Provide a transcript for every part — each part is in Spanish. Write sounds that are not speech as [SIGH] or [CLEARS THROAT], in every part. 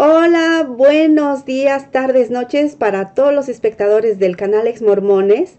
Hola, buenos días, tardes, noches para todos los espectadores del canal Ex Mormones.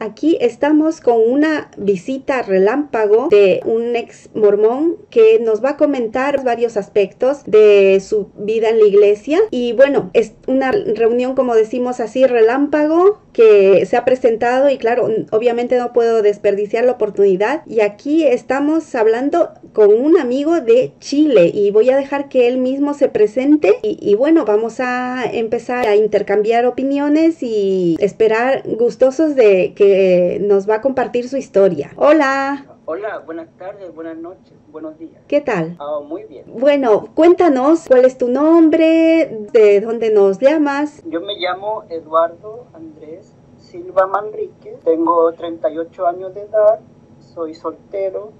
Aquí estamos con una visita relámpago de un ex mormón que nos va a comentar varios aspectos de su vida en la iglesia. Y bueno, es una reunión, como decimos así, relámpago que se ha presentado y claro, obviamente no puedo desperdiciar la oportunidad. Y aquí estamos hablando con un amigo de Chile y voy a dejar que él mismo se presente y, bueno, vamos a empezar a intercambiar opiniones y esperar gustosos de que nos va a compartir su historia. Hola. Hola, buenas tardes, buenas noches, buenos días. ¿Qué tal? Ah, muy bien. Bueno, cuéntanos cuál es tu nombre, de dónde nos llamas. Yo me llamo Eduardo Andrés Silva Manrique, tengo 38 años de edad, soy soltero,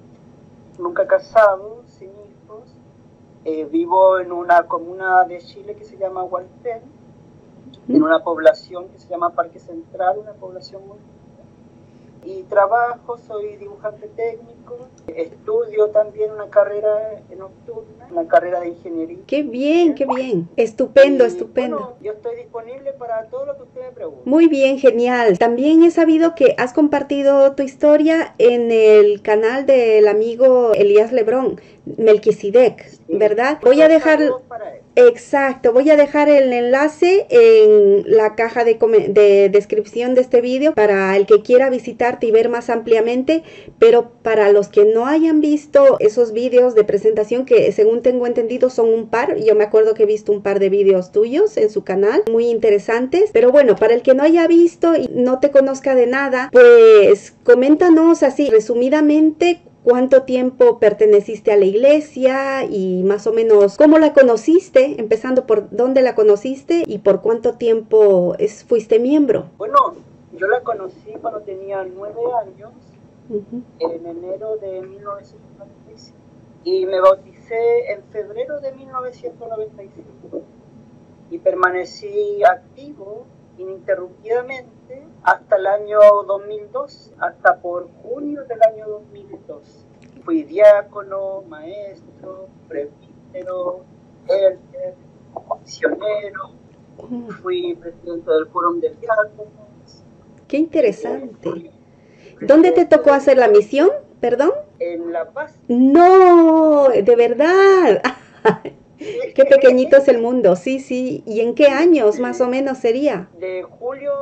nunca casado, sin hijos. Eh, vivo en una comuna de Chile que se llama Hualpén, en una población que se llama Parque Central, una población muy y trabajo, soy dibujante técnico, estudio también una carrera nocturna, una carrera de ingeniería. Qué bien, qué bien. Estupendo, Y, estupendo. bueno, yo estoy disponible para todo lo que usted me pregunte. Muy bien, genial. También he sabido que has compartido tu historia en el canal del amigo Elías Lebrón, Melquisedec. ¿verdad? Voy a dejar... Exacto, voy a dejar el enlace en la caja de, de descripción de este vídeo para el que quiera visitarte y ver más ampliamente, pero para los que no hayan visto esos vídeos de presentación que según tengo entendido son un par, yo me acuerdo que he visto un par de vídeos tuyos en su canal, muy interesantes, pero bueno, para el que no haya visto y no te conozca de nada, pues coméntanos así resumidamente cuánto tiempo perteneciste a la iglesia y más o menos cómo la conociste, empezando por dónde la conociste y por cuánto tiempo es, fuiste miembro. Bueno, yo la conocí cuando tenía nueve años, en enero de 1995, y me bauticé en febrero de 1995. Y permanecí activo ininterrumpidamente hasta el año 2002, hasta por junio del año 2002. Fui diácono, maestro, presbítero, elder, misionero, Oh, fui presidente del Fórum de Diáconos. qué interesante. ¿Dónde te tocó hacer la misión? ¿Perdón? En La Paz. No, de verdad. [LAUGHS] Qué pequeñito es el mundo, sí, sí. ¿Y en qué años más o menos sería? De julio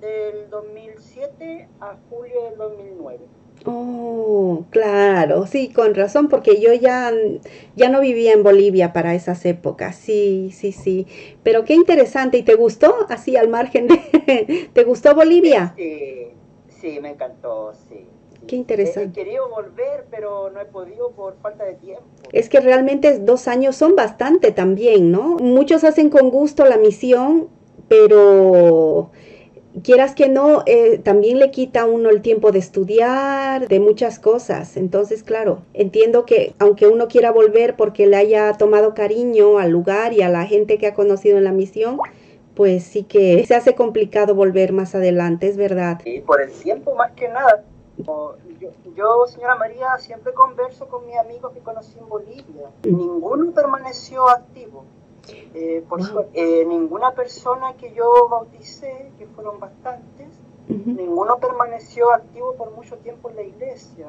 del 2007 a julio del 2009. Oh, claro, sí, con razón, porque yo ya, ya no vivía en Bolivia para esas épocas, sí, sí, sí. Pero qué interesante, ¿y te gustó? Así al margen de... [LAUGHS] ¿Te gustó Bolivia? Sí, sí, me encantó, sí. Qué interesante. He querido volver, pero no he podido por falta de tiempo. Es que realmente dos años son bastante también, ¿no? Muchos hacen con gusto la misión, pero quieras que no, eh, también le quita a uno el tiempo de estudiar, de muchas cosas. Entonces, claro, entiendo que aunque uno quiera volver porque le haya tomado cariño al lugar y a la gente que ha conocido en la misión, pues sí que se hace complicado volver más adelante, es verdad. Sí, por el tiempo más que nada. Yo, yo, señora María, siempre converso con mis amigos que conocí en Bolivia. Ninguno permaneció activo. Eh, por Wow. suerte, eh, ninguna persona que yo bauticé, que fueron bastantes, ninguno permaneció activo por mucho tiempo en la iglesia.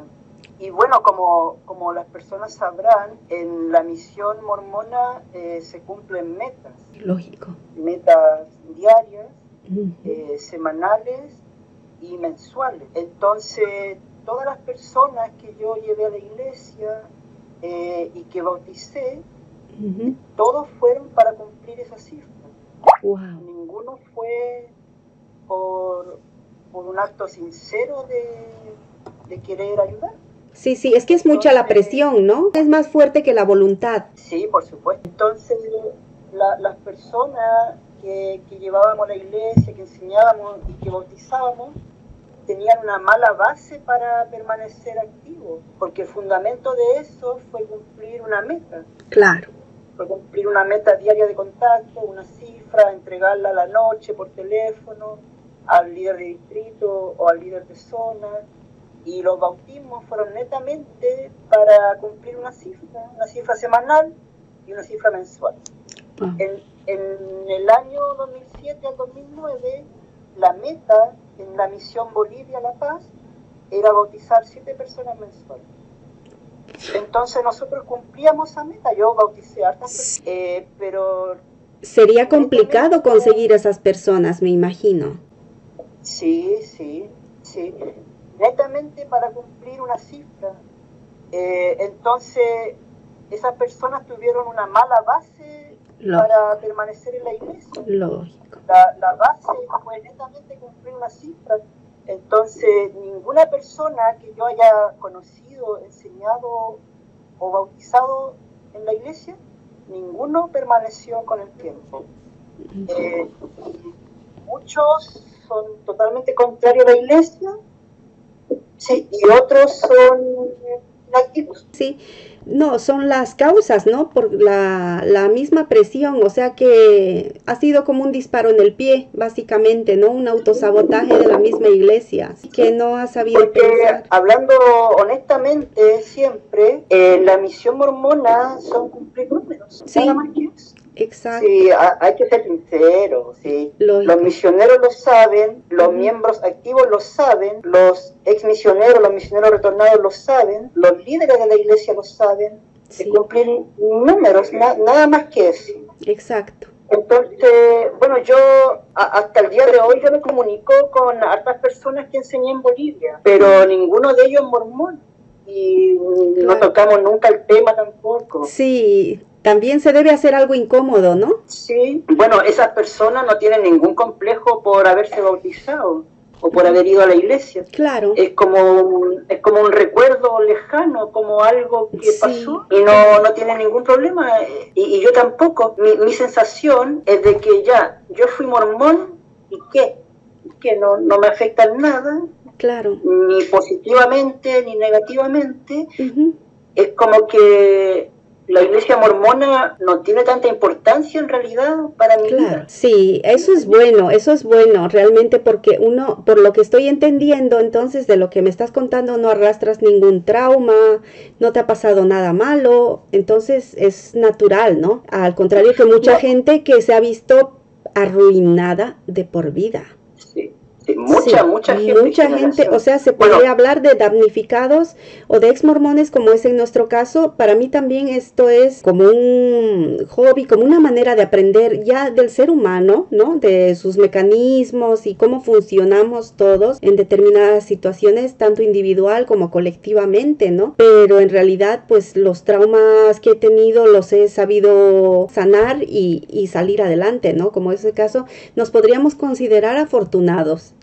Y bueno, como, como las personas sabrán, en la misión mormona eh, se cumplen metas, Lógico. metas diarias, eh, semanales y mensuales. Entonces, todas las personas que yo llevé a la iglesia y que bauticé, Todos fueron para cumplir esa cifra. Wow. Ninguno fue por, por un acto sincero de, de querer ayudar. Sí, sí, es que es mucha la presión, ¿no? Es más fuerte que la voluntad. Sí, por supuesto. Entonces, la- las personas que, que llevábamos a la iglesia, que enseñábamos y que bautizábamos, tenían una mala base para permanecer activos, porque el fundamento de eso fue cumplir una meta, Claro. Fue cumplir una meta diaria de contacto, una cifra, entregarla a la noche por teléfono al líder de distrito o al líder de zona, y los bautismos fueron netamente para cumplir una cifra, una cifra semanal y una cifra mensual. Ah. En, el año 2007 al 2009, la meta en la misión Bolivia-La Paz era bautizar siete personas mensuales. Entonces nosotros cumplíamos esa meta, yo bauticé hartas personas, eh, pero... Sería complicado conseguir esas personas, me imagino. Sí, sí, sí. Netamente para cumplir una cifra. Eh, entonces, esas personas tuvieron una mala base para permanecer en la iglesia. Lógico. La, la base fue netamente cumplir una cifra. Entonces, ninguna persona que yo haya conocido, enseñado o bautizado en la iglesia, ninguno permaneció con el tiempo. Eh, muchos son totalmente contrarios a la iglesia sí, y otros son inactivos. Sí, no, son las causas, ¿no? Por la, la, misma presión, o sea que ha sido como un disparo en el pie, básicamente, ¿no? Un autosabotaje de la misma iglesia, que no ha sabido Porque, Hablando honestamente, siempre, eh, la misión mormona son cumplir números, sí. nada más que Exacto. Sí, hay que ser sincero, sí. Los misioneros lo saben, los miembros activos lo saben, los ex misioneros, los misioneros retornados lo saben, los líderes de la iglesia lo saben. Sí. cumplir números, nada más que eso. Exacto. Entonces, bueno, yo hasta el día de hoy yo me comunico con hartas personas que enseñé en Bolivia, pero ninguno de ellos es mormón y no tocamos nunca el tema tampoco. Sí, también se debe hacer algo incómodo, ¿no? Sí, bueno, esas personas no tienen ningún complejo por haberse bautizado o por haber ido a la iglesia. Claro. Es como, es como un recuerdo lejano, como algo que pasó y no, no tiene ningún problema. Y, yo tampoco. Mi, mi, sensación es de que ya, yo fui mormón y qué, que no, no me afecta en nada. Claro. Ni positivamente ni negativamente. Es como que la iglesia mormona no tiene tanta importancia en realidad para mi claro, Sí, eso es bueno, eso es bueno, realmente porque uno, por lo que estoy entendiendo, entonces de lo que me estás contando, no arrastras ningún trauma, no te ha pasado nada malo, entonces es natural, ¿no? Al contrario que mucha gente que se ha visto arruinada de por vida. Sí mucha, mucha gente. Mucha gente, o sea, se puede hablar de damnificados o de ex mormones como es en nuestro caso. Para mí también esto es como un hobby, como una manera de aprender ya del ser humano, ¿no? De sus mecanismos y cómo funcionamos todos en determinadas situaciones, tanto individual como colectivamente, ¿no? Pero en realidad, pues los traumas que he tenido los he sabido sanar y, y salir adelante, ¿no? Como es el caso, nos podríamos considerar afortunados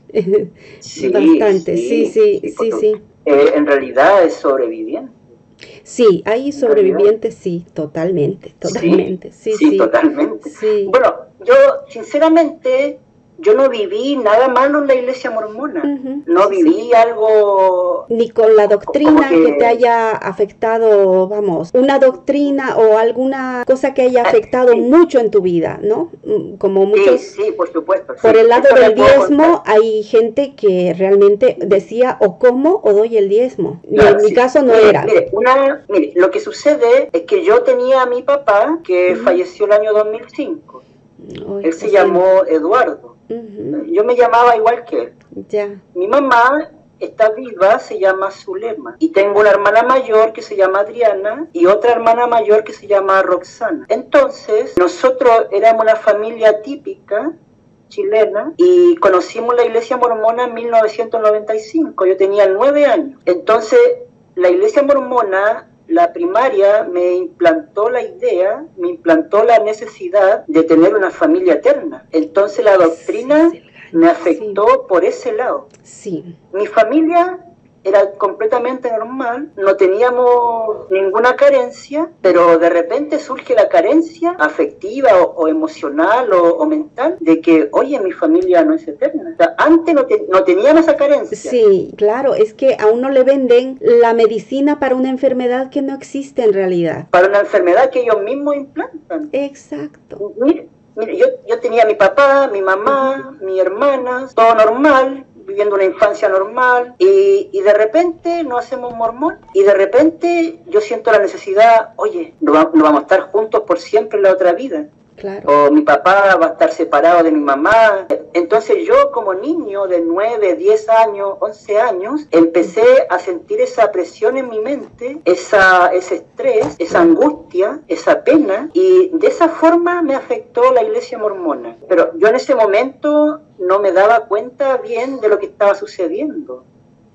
Sí, Bastante, sí, sí, sí, sí. Eh, en realidad es sobreviviente. Sí, hay sobrevivientes, sí, totalmente, totalmente, sí, sí, totalmente. Bueno, yo sinceramente yo no viví nada malo en la iglesia mormona, no viví algo... Ni con la doctrina que... te haya afectado, vamos, una doctrina o alguna cosa que haya ah, afectado mucho en tu vida, ¿no? Mm, como muchos... Sí, por supuesto. Por el lado del diezmo hay gente que realmente decía o como o doy el diezmo. y en mi caso no era. Mire, una, mire, lo que sucede es que yo tenía a mi papá que falleció el año 2005. Él se llamó Eduardo. Yo me llamaba igual que él. Ya. Mi mamá está viva, se llama Zulema. Y tengo una hermana mayor que se llama Adriana y otra hermana mayor que se llama Roxana. Entonces, nosotros éramos una familia típica chilena y conocimos la iglesia mormona en 1995. Yo tenía nueve años. Entonces, la iglesia mormona la primaria me implantó la idea, me implantó la necesidad de tener una familia eterna. Entonces la doctrina me afectó por ese lado. Sí. Mi familia era completamente normal, no teníamos ninguna carencia, pero de repente surge la carencia afectiva o, emocional o, mental de que, oye, mi familia no es eterna. antes no, no teníamos esa carencia. Sí, claro, es que a uno le venden la medicina para una enfermedad que no existe en realidad. Para una enfermedad que ellos mismos implantan. Exacto. Yo, yo tenía mi papá, mi mamá, mi hermana, todo normal, viviendo una infancia normal y, y, de repente no hacemos mormón y de repente yo siento la necesidad, oye, no, vamos a estar juntos por siempre en la otra vida. O mi papá va a estar separado de mi mamá. Entonces yo como niño de 9, 10 años, 11 años, empecé a sentir esa presión en mi mente, esa, ese estrés, esa angustia, esa pena, y de esa forma me afectó la iglesia mormona. Pero yo en ese momento no me daba cuenta bien de lo que estaba sucediendo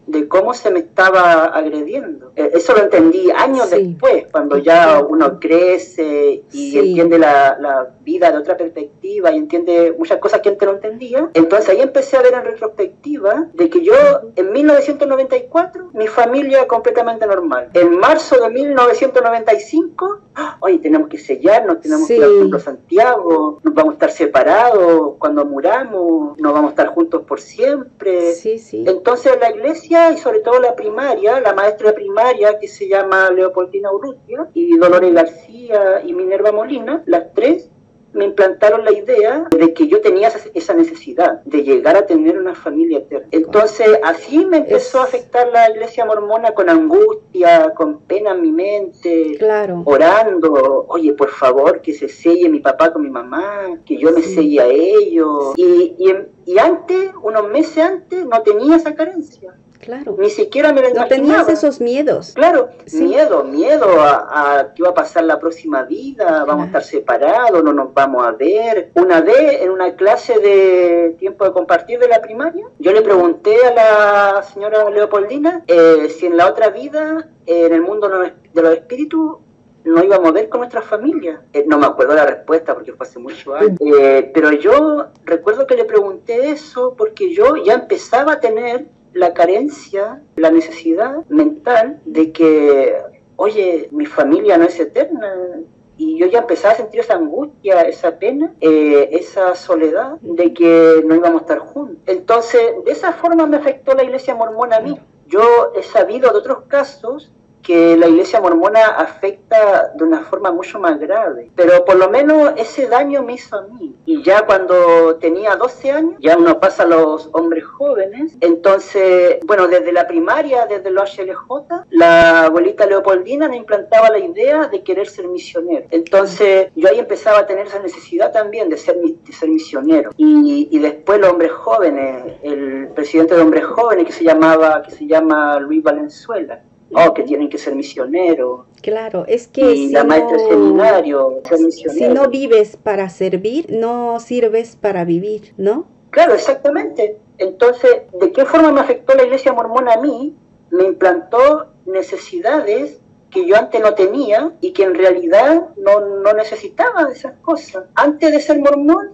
de cómo se me estaba agrediendo. Eh, eso lo entendí años después, cuando ya uno crece y entiende la, la, vida de otra perspectiva y entiende muchas cosas que antes no entendía. Entonces ahí empecé a ver en retrospectiva de que yo en 1994, mi familia completamente normal. En marzo de 1995, oye, tenemos que sellarnos, tenemos que ir al templo Santiago, nos vamos a estar separados cuando muramos, no vamos a estar juntos por siempre. Entonces la iglesia y sobre todo la primaria, la maestra primaria que se llama Leopoldina Urrutia y Dolores García y Minerva Molina, las tres me implantaron la idea de que yo tenía esa necesidad de llegar a tener una familia eterna. Entonces, así me empezó a afectar la iglesia mormona con angustia, con pena en mi mente, claro. orando, oye, por favor, que se selle mi papá con mi mamá, que yo me selle a ellos. Y, y, y antes, unos meses antes, no tenía esa carencia. Claro. Ni siquiera me lo No tenías esos miedos. Claro, miedo, miedo a, qué va a pasar la próxima vida, vamos a estar separados, no nos vamos a ver. Una vez en una clase de tiempo de compartir de la primaria, yo le pregunté a la señora Leopoldina eh, si en la otra vida, en el mundo de los espíritus, no íbamos a ver con nuestra familia. Eh, no me acuerdo la respuesta porque fue hace mucho años. Eh, pero yo recuerdo que le pregunté eso porque yo ya empezaba a tener la carencia, la necesidad mental de que, oye, mi familia no es eterna, y yo ya empezaba a sentir esa angustia, esa pena, eh, esa soledad de que no íbamos a estar juntos. Entonces, de esa forma me afectó la iglesia mormona a mí. Yo he sabido de otros casos que la iglesia mormona afecta de una forma mucho más grave. Pero por lo menos ese daño me hizo a mí. Y ya cuando tenía 12 años, ya uno pasa a los hombres jóvenes. Entonces, bueno, desde la primaria, desde los HLJ, la abuelita Leopoldina me implantaba la idea de querer ser misionero. Entonces, yo ahí empezaba a tener esa necesidad también de ser, de ser misionero. Y, y después los hombres jóvenes, el presidente de hombres jóvenes que se llamaba, que se llama Luis Valenzuela oh, que tienen que ser misioneros. Claro, es que si la maestra no, seminario, Si no vives para servir, no sirves para vivir, ¿no? Claro, exactamente. Entonces, ¿de qué forma me afectó la iglesia mormona a mí? Me implantó necesidades que yo antes no tenía y que en realidad no, no necesitaba de esas cosas. Antes de ser mormón,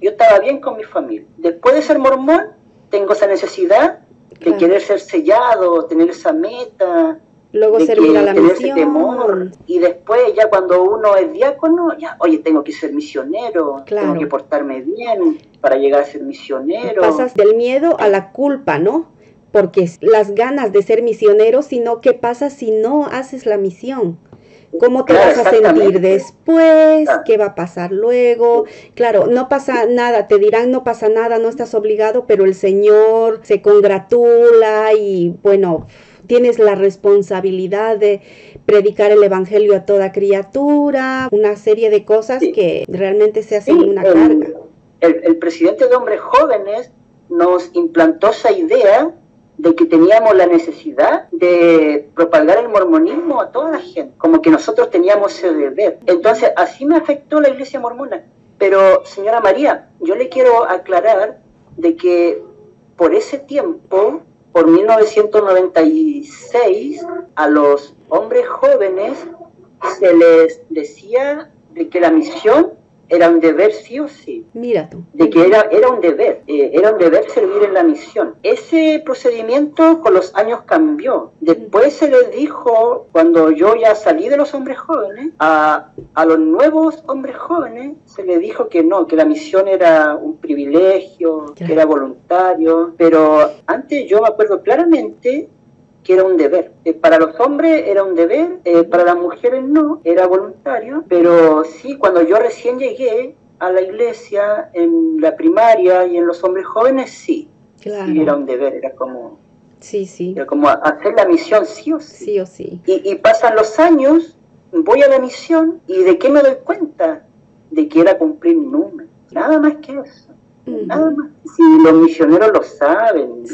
yo estaba bien con mi familia. Después de ser mormón, tengo esa necesidad de querer ser sellado, tener esa meta, Luego de servir a la tener misión. ese temor. Y después, ya cuando uno es diácono, ya, oye, tengo que ser misionero, Claro. tengo que portarme bien para llegar a ser misionero. Pasas del miedo a la culpa, ¿no? Porque las ganas de ser misionero, sino qué pasa si no haces la misión. ¿Cómo te Claro, vas a sentir después? Claro. ¿Qué va a pasar luego? Claro, no pasa nada, te dirán no pasa nada, no estás obligado, pero el Señor se congratula y bueno, tienes la responsabilidad de predicar el Evangelio a toda criatura, una serie de cosas Sí. que realmente se hacen Sí, una el- carga. El, el presidente de hombres jóvenes nos implantó esa idea de que teníamos la necesidad de propagar el mormonismo a toda la gente, como que nosotros teníamos ese deber. Entonces, así me afectó la iglesia mormona. Pero, señora María, yo le quiero aclarar de que por ese tiempo, por 1996, a los hombres jóvenes se les decía de que la misión era un deber sí o sí Mira tú. de que era, era un deber, eh, era un deber servir en la misión. Ese procedimiento con los años cambió. Después se les dijo, cuando yo ya salí de los hombres jóvenes, a, a los nuevos hombres jóvenes se les dijo que no, que la misión era un privilegio, que era voluntario, pero antes yo me acuerdo claramente que era un deber. Eh, para los hombres era un deber, eh, para las mujeres no, era voluntario, pero sí, cuando yo recién llegué a la iglesia, en la primaria y en los hombres jóvenes, sí, Claro. sí era un deber, era como, Sí, sí. era como hacer la misión sí o sí. Sí o sí. Y, y pasan los años, voy a la misión y ¿de qué me doy cuenta? de que era cumplir números. Nada más que eso. Nada más. Si los misioneros lo saben,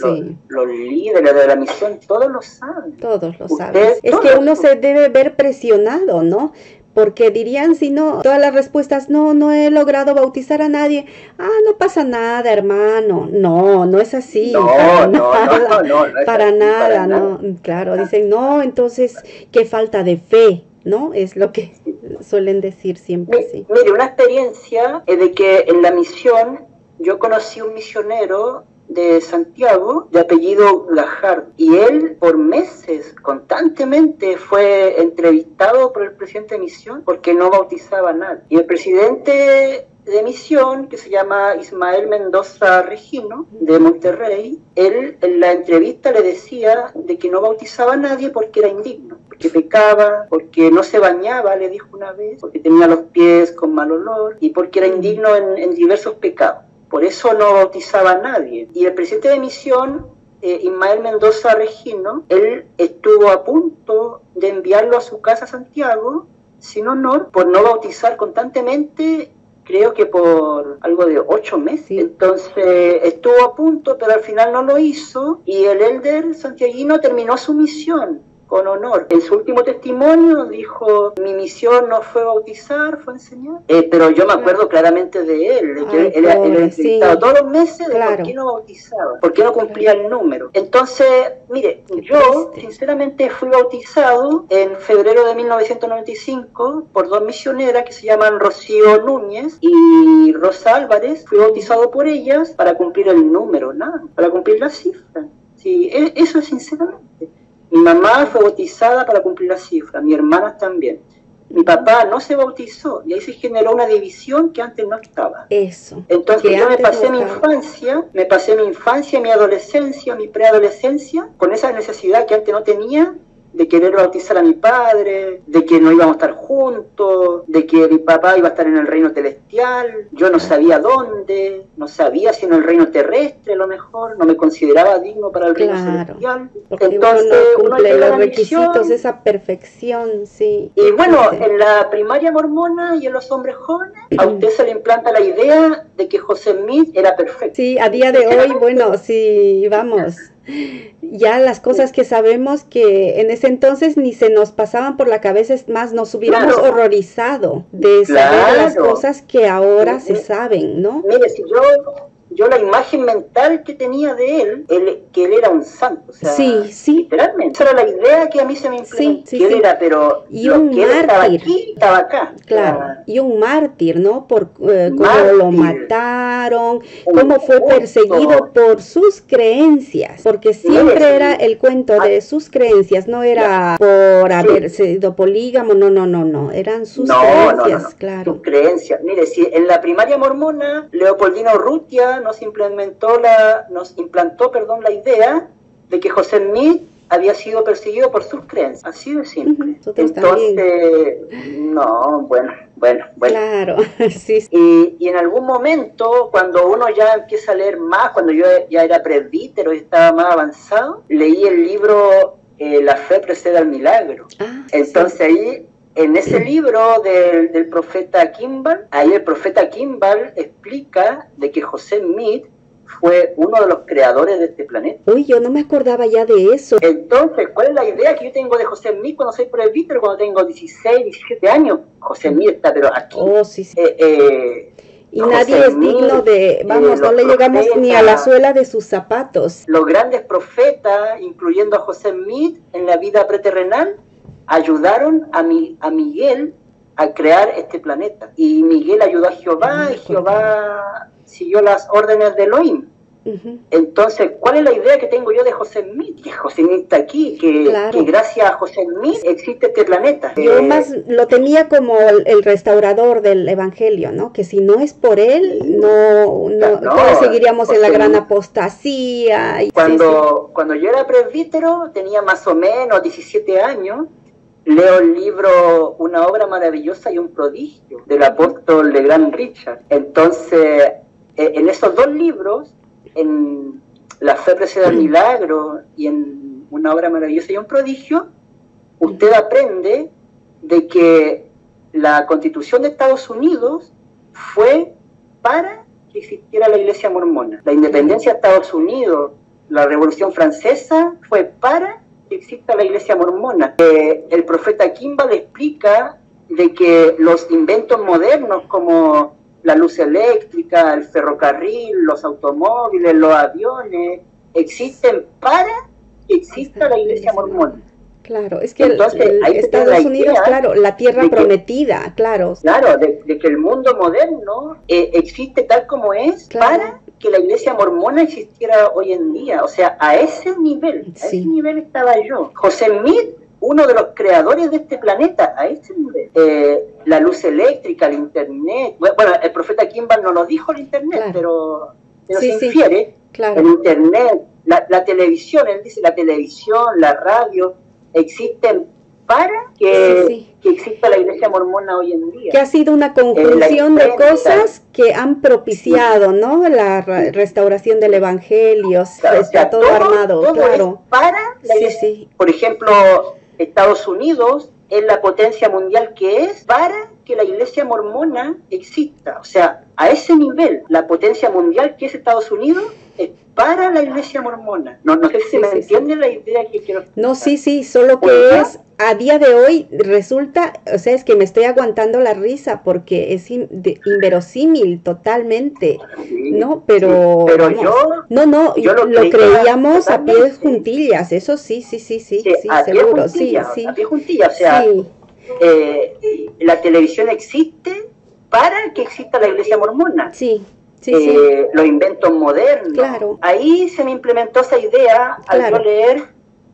los, líderes de la misión, todos lo saben. Todos lo saben. Es que uno se debe ver presionado, ¿no? porque dirían si no, todas las respuestas, no, no he logrado bautizar a nadie. Ah, no pasa nada, hermano. No, no es así. No, para no, nada, no, no, para nada, no. Claro, dicen, no, entonces, qué falta de fe, ¿no? Es lo que suelen decir siempre. sí. mire una experiencia es de que en la misión yo conocí un misionero de Santiago de apellido Gajard y él por meses constantemente fue entrevistado por el presidente de misión porque no bautizaba a nadie. Y el presidente de misión que se llama Ismael Mendoza Regino de Monterrey, él en la entrevista le decía de que no bautizaba a nadie porque era indigno, porque pecaba, porque no se bañaba, le dijo una vez, porque tenía los pies con mal olor y porque era indigno en, en diversos pecados por eso no bautizaba a nadie. Y el presidente de misión, eh, Ismael Mendoza Regino, él estuvo a punto de enviarlo a su casa a Santiago sin honor por no bautizar constantemente creo que por algo de ocho meses. Entonces estuvo a punto, pero al final no lo hizo y el elder santiaguino terminó su misión con honor. En su último testimonio dijo, mi misión no fue bautizar, fue enseñar. Eh, pero yo me acuerdo claramente de él, de que él, era todos los meses de por qué no bautizaba, por qué no cumplía el número. Entonces, mire, yo sinceramente fui bautizado en febrero de 1995 por dos misioneras que se llaman Rocío Núñez y Rosa Álvarez. Fui bautizado por ellas para cumplir el número, nada, para cumplir la cifra. Sí, e, eso es sinceramente. Mi mamá fue bautizada para cumplir la cifra, mi hermana también. Mi papá no se bautizó y ahí se generó una división que antes no estaba. Eso. Entonces yo me pasé mi infancia, me pasé mi infancia, mi adolescencia, mi preadolescencia con esa necesidad que antes no tenía de querer bautizar a mi padre, de que no íbamos a estar juntos, de que mi papá iba a estar en el reino celestial, yo no sabía dónde, no sabía si en el reino terrestre a lo mejor, no me consideraba digno para el reino celestial. Entonces uno, cumple los requisitos, esa perfección, sí. Y bueno, en la primaria mormona y en los hombres jóvenes, a usted se le implanta la idea de que José Smith era perfecto. Sí, a día de [LAUGHS] hoy, bueno, sí, vamos ya las cosas que sabemos que en ese entonces ni se nos pasaban por la cabeza, es más, nos hubiéramos horrorizado de saber las cosas que ahora se saben, ¿no? Mire, si yo yo la imagen mental que tenía de él, que él era un santo. O sea, sí, sí. Literalmente. Esa era la idea que a mí se me implementó. Sí, que él era, pero y un que mártir. estaba aquí, estaba acá. Claro. Y un mártir, ¿no? Por eh, cómo lo mataron, cómo fue perseguido por sus creencias. Porque siempre era el cuento de sus creencias, no era por haber sido polígamo, no, no, no, no. Eran sus creencias, claro. Sus creencias. Mire, si en la primaria mormona, Leopoldino Rutia nos implementó la, nos implantó, perdón, la idea de que José Smith había sido perseguido por sus creencias, así de simple. Entonces, no, bueno, bueno, bueno. Claro, [LAUGHS] sí. Y, y, en algún momento, cuando uno ya empieza a leer más, cuando yo ya era presbítero y estaba más avanzado, leí el libro eh, La fe precede al milagro. Ah, Entonces ahí en ese libro del, del, profeta Kimball, ahí el profeta Kimball explica de que José Smith fue uno de los creadores de este planeta. Uy, yo no me acordaba ya de eso. Entonces, ¿cuál es la idea que yo tengo de José Smith cuando soy presbítero, cuando tengo 16, 17 años? José Smith está, pero aquí. Oh, sí, sí. Eh, eh, y nadie es digno de, vamos, no le llegamos ni a la suela de sus zapatos. Los grandes profetas, incluyendo a José Smith en la vida preterrenal, ayudaron a, mi, a Miguel a crear este planeta. Y Miguel ayudó a Jehová y Jehová siguió las órdenes de Elohim. Entonces, ¿cuál es la idea que tengo yo de José Smith? Que José Smith está aquí, que, gracias a José Smith existe este planeta. Yo más lo tenía como el, restaurador del Evangelio, ¿no? Que si no es por él, no, no, seguiríamos en la gran apostasía. cuando, cuando yo era presbítero, tenía más o menos 17 años, leo el libro Una obra maravillosa y un prodigio del apóstol Legrand Richard. Entonces, e, en esos dos libros, en La fe precede al milagro y en Una obra maravillosa y un prodigio, usted aprende de que la constitución de Estados Unidos fue para que existiera la iglesia mormona. La independencia de Estados Unidos, la revolución francesa, fue para que exista la iglesia mormona. Eh, el profeta Kimball explica de que los inventos modernos como la luz eléctrica, el ferrocarril, los automóviles, los aviones, existen para que exista la iglesia mormona. Claro, es que Estados Unidos, claro, la tierra prometida, claro. Claro, de, que el mundo moderno eh, existe tal como es para que la iglesia mormona existiera hoy en día. O sea, a ese nivel, a ese nivel estaba yo. José Smith, uno de los creadores de este planeta, a ese nivel. Eh, la luz eléctrica, el internet. Bueno, el profeta Kimball no lo dijo el internet, pero, se infiere. El internet, la, la televisión, él dice la televisión, la radio existen para que, exista la iglesia mormona hoy en día. Que ha sido una conjunción de cosas que han propiciado, ¿no? La restauración del evangelio, está todo, armado, claro. para la iglesia. Por ejemplo, Estados Unidos es la potencia mundial que es para que la iglesia mormona exista. O sea, a ese nivel, la potencia mundial que es Estados Unidos es para la iglesia mormona. No, no sé si me entiende la idea que quiero. No, sí, sí, solo que es a día de hoy resulta, o sea, es que me estoy aguantando la risa porque es inverosímil totalmente, ¿no? Pero, pero yo, no, no, lo, creíamos a pies juntillas, eso sí, sí, sí, sí, sí, seguro, sí, sí. A pie juntillas, o sea, eh, la televisión existe para que exista la iglesia mormona. Sí. Sí, eh, los inventos modernos. Claro. Ahí se me implementó esa idea al yo leer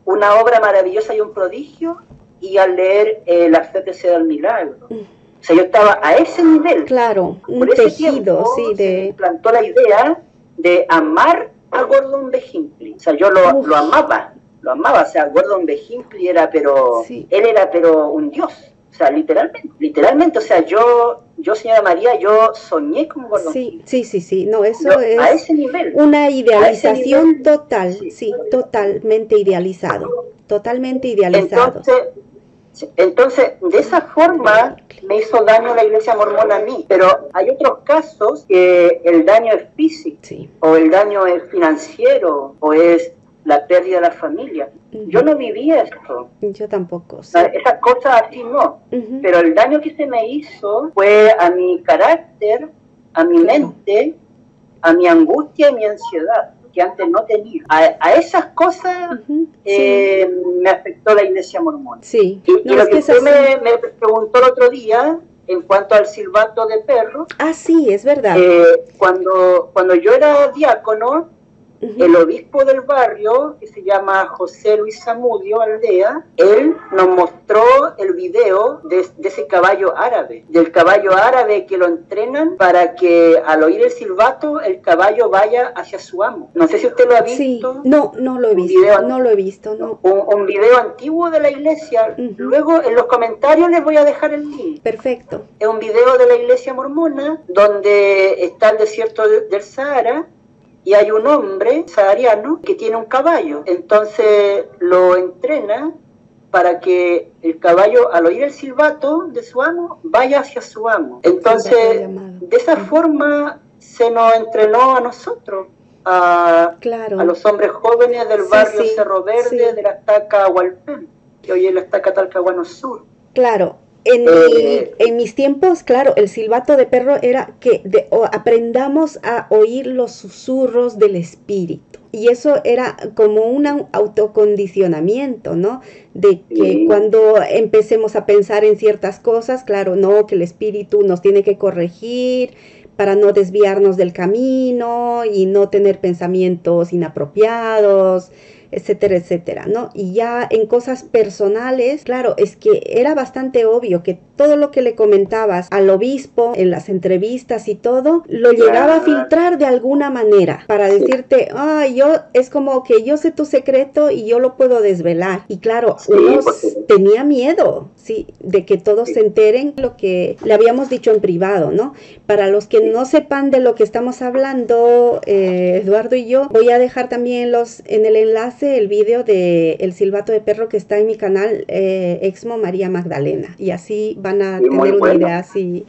una obra maravillosa y un prodigio y al leer eh, La fe de del milagro. Mm. O sea, yo estaba a ese nivel. Claro, un tejido, sí, de... Se plantó la idea de amar a Gordon B. Hinckley. O sea, yo lo, lo amaba, lo amaba. O sea, Gordon B. Hinckley era, pero... Él era, pero un dios. O sea, literalmente, literalmente, o sea, yo, yo señora María, yo soñé con Gordon. Sí, sí, sí, sí, no, eso es a ese nivel, una idealización total, sí, totalmente idealizado, totalmente idealizado. Entonces, entonces, de esa forma me hizo daño la iglesia mormona a mí, pero hay otros casos que el daño es físico, o el daño es financiero, o es la pérdida de la familia. Yo no vivía esto. Yo tampoco. Esas cosas así no. Pero el daño que se me hizo fue a mi carácter, a mi mente, a mi angustia y mi ansiedad que antes no tenía. A, esas cosas eh, me afectó la iglesia mormona. Sí. Y, lo que usted me, preguntó el otro día, en cuanto al silbato de perro. Ah, sí, es verdad. Eh, cuando, cuando yo era diácono, el obispo del barrio, que se llama José Luis Zamudio Aldea, él nos mostró el video de, ese caballo árabe, del caballo árabe que lo entrenan para que al oír el silbato el caballo vaya hacia su amo. No sé si usted lo ha visto. No, no lo he visto. no lo he visto. No. Un, video antiguo de la iglesia. Luego en los comentarios les voy a dejar el link. Perfecto. Es un video de la iglesia mormona donde está el desierto del Sahara y hay un hombre sahariano que tiene un caballo. Entonces lo entrena para que el caballo, al oír el silbato de su amo, vaya hacia su amo. Entonces, de esa forma se nos entrenó a nosotros, a, a los hombres jóvenes del barrio Cerro Verde, de la estaca Hualpén, que hoy es la estaca Talcahuano Sur. Claro, en, eh, en, mis tiempos, claro, el silbato de perro era que aprendamos a oír los susurros del espíritu. Y eso era como un autocondicionamiento, ¿no? De que cuando empecemos a pensar en ciertas cosas, claro, no, que el espíritu nos tiene que corregir para no desviarnos del camino y no tener pensamientos inapropiados, etcétera, etcétera, ¿no? Y ya en cosas personales, claro, es que era bastante obvio que todo lo que le comentabas al obispo en las entrevistas y todo, lo llegaba a filtrar de alguna manera para decirte, ah, yo es como que yo sé tu secreto y yo lo puedo desvelar. Y claro, uno tenía miedo, sí, de que todos se enteren lo que le habíamos dicho en privado, ¿no? Para los que no sepan de lo que estamos hablando, eh, Eduardo y yo, voy a dejar también los en el enlace el video de El silbato de perro que está en mi canal eh, Exmo María Magdalena. Y así van van a tener una idea así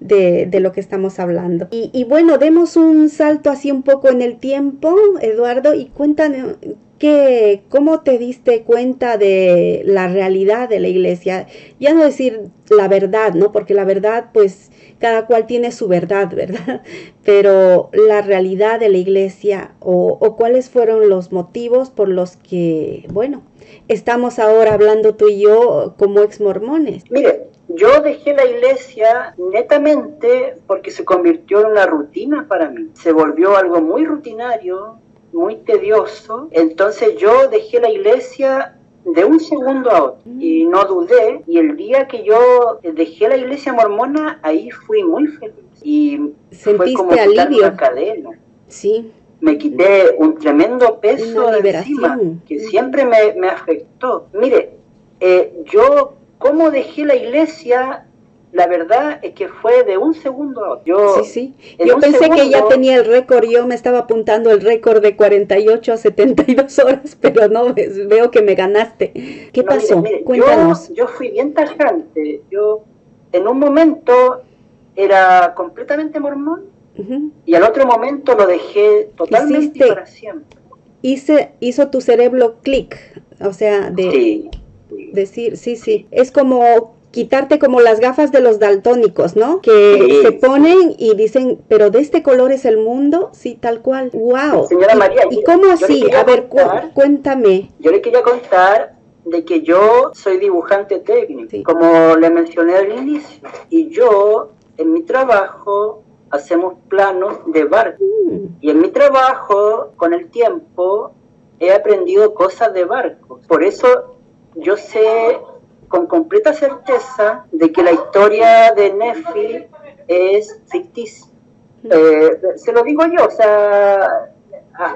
de, de, lo que estamos hablando. Y, y, bueno, demos un salto así un poco en el tiempo, Eduardo, y cuéntanos que, cómo te diste cuenta de la realidad de la iglesia. Ya no decir la verdad, ¿no? Porque la verdad, pues, cada cual tiene su verdad, [LAUGHS] ¿verdad? Pero la realidad de la iglesia o, o cuáles fueron los motivos por los que, bueno, estamos ahora hablando tú y yo como ex mormones. Mire, yo dejé la iglesia netamente porque se convirtió en una rutina para mí. Se volvió algo muy rutinario, muy tedioso. Entonces yo dejé la iglesia de un segundo a otro y no dudé. Y el día que yo dejé la iglesia mormona, ahí fui muy feliz. Y fue como alivio. una cadena. Sí. Me quité un tremendo peso de encima que siempre me, me afectó. Mire, eh, yo cómo dejé la iglesia la verdad es que fue de un segundo a otro. Yo, sí, sí. Yo pensé que ya tenía el récord, yo me estaba apuntando el récord de 48 a 72 horas, [LAUGHS] pero no, veo que me ganaste. ¿Qué pasó? Cuéntanos. Yo, fui bien tajante. Yo, en un momento, era completamente mormón y al otro momento lo dejé totalmente para siempre. Hice, hizo tu cerebro clic, o sea, de decir, sí, sí. Es como quitarte como las gafas de los daltónicos, ¿no? Que se ponen y dicen, pero de este color es el mundo, sí, tal cual. ¡Wow! Señora María, ¿y, cómo así? A ver, cuéntame. Yo le quería contar de que yo soy dibujante técnico, como le mencioné al inicio, y yo en mi trabajo hacemos planos de barco. Mm. Y en mi trabajo, con el tiempo, he aprendido cosas de barcos. Por eso yo sé con completa certeza de que la historia de Nefi es ficticia. Eh, se lo digo yo, o sea,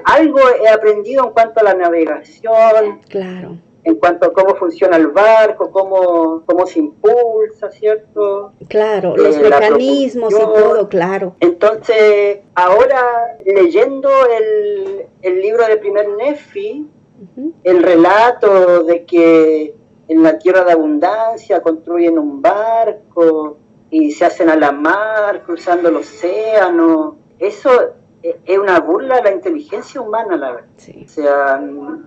algo he aprendido en cuanto a la navegación. Claro. En cuanto a cómo funciona el barco, cómo, cómo se impulsa, ¿cierto? Claro, los eh, mecanismos y todo, claro. Entonces, ahora leyendo el, el libro de primer Nefi, el relato de que en la tierra de abundancia construyen un barco y se hacen a la mar cruzando el océano. Eso es una burla a la inteligencia humana, la verdad. O sea,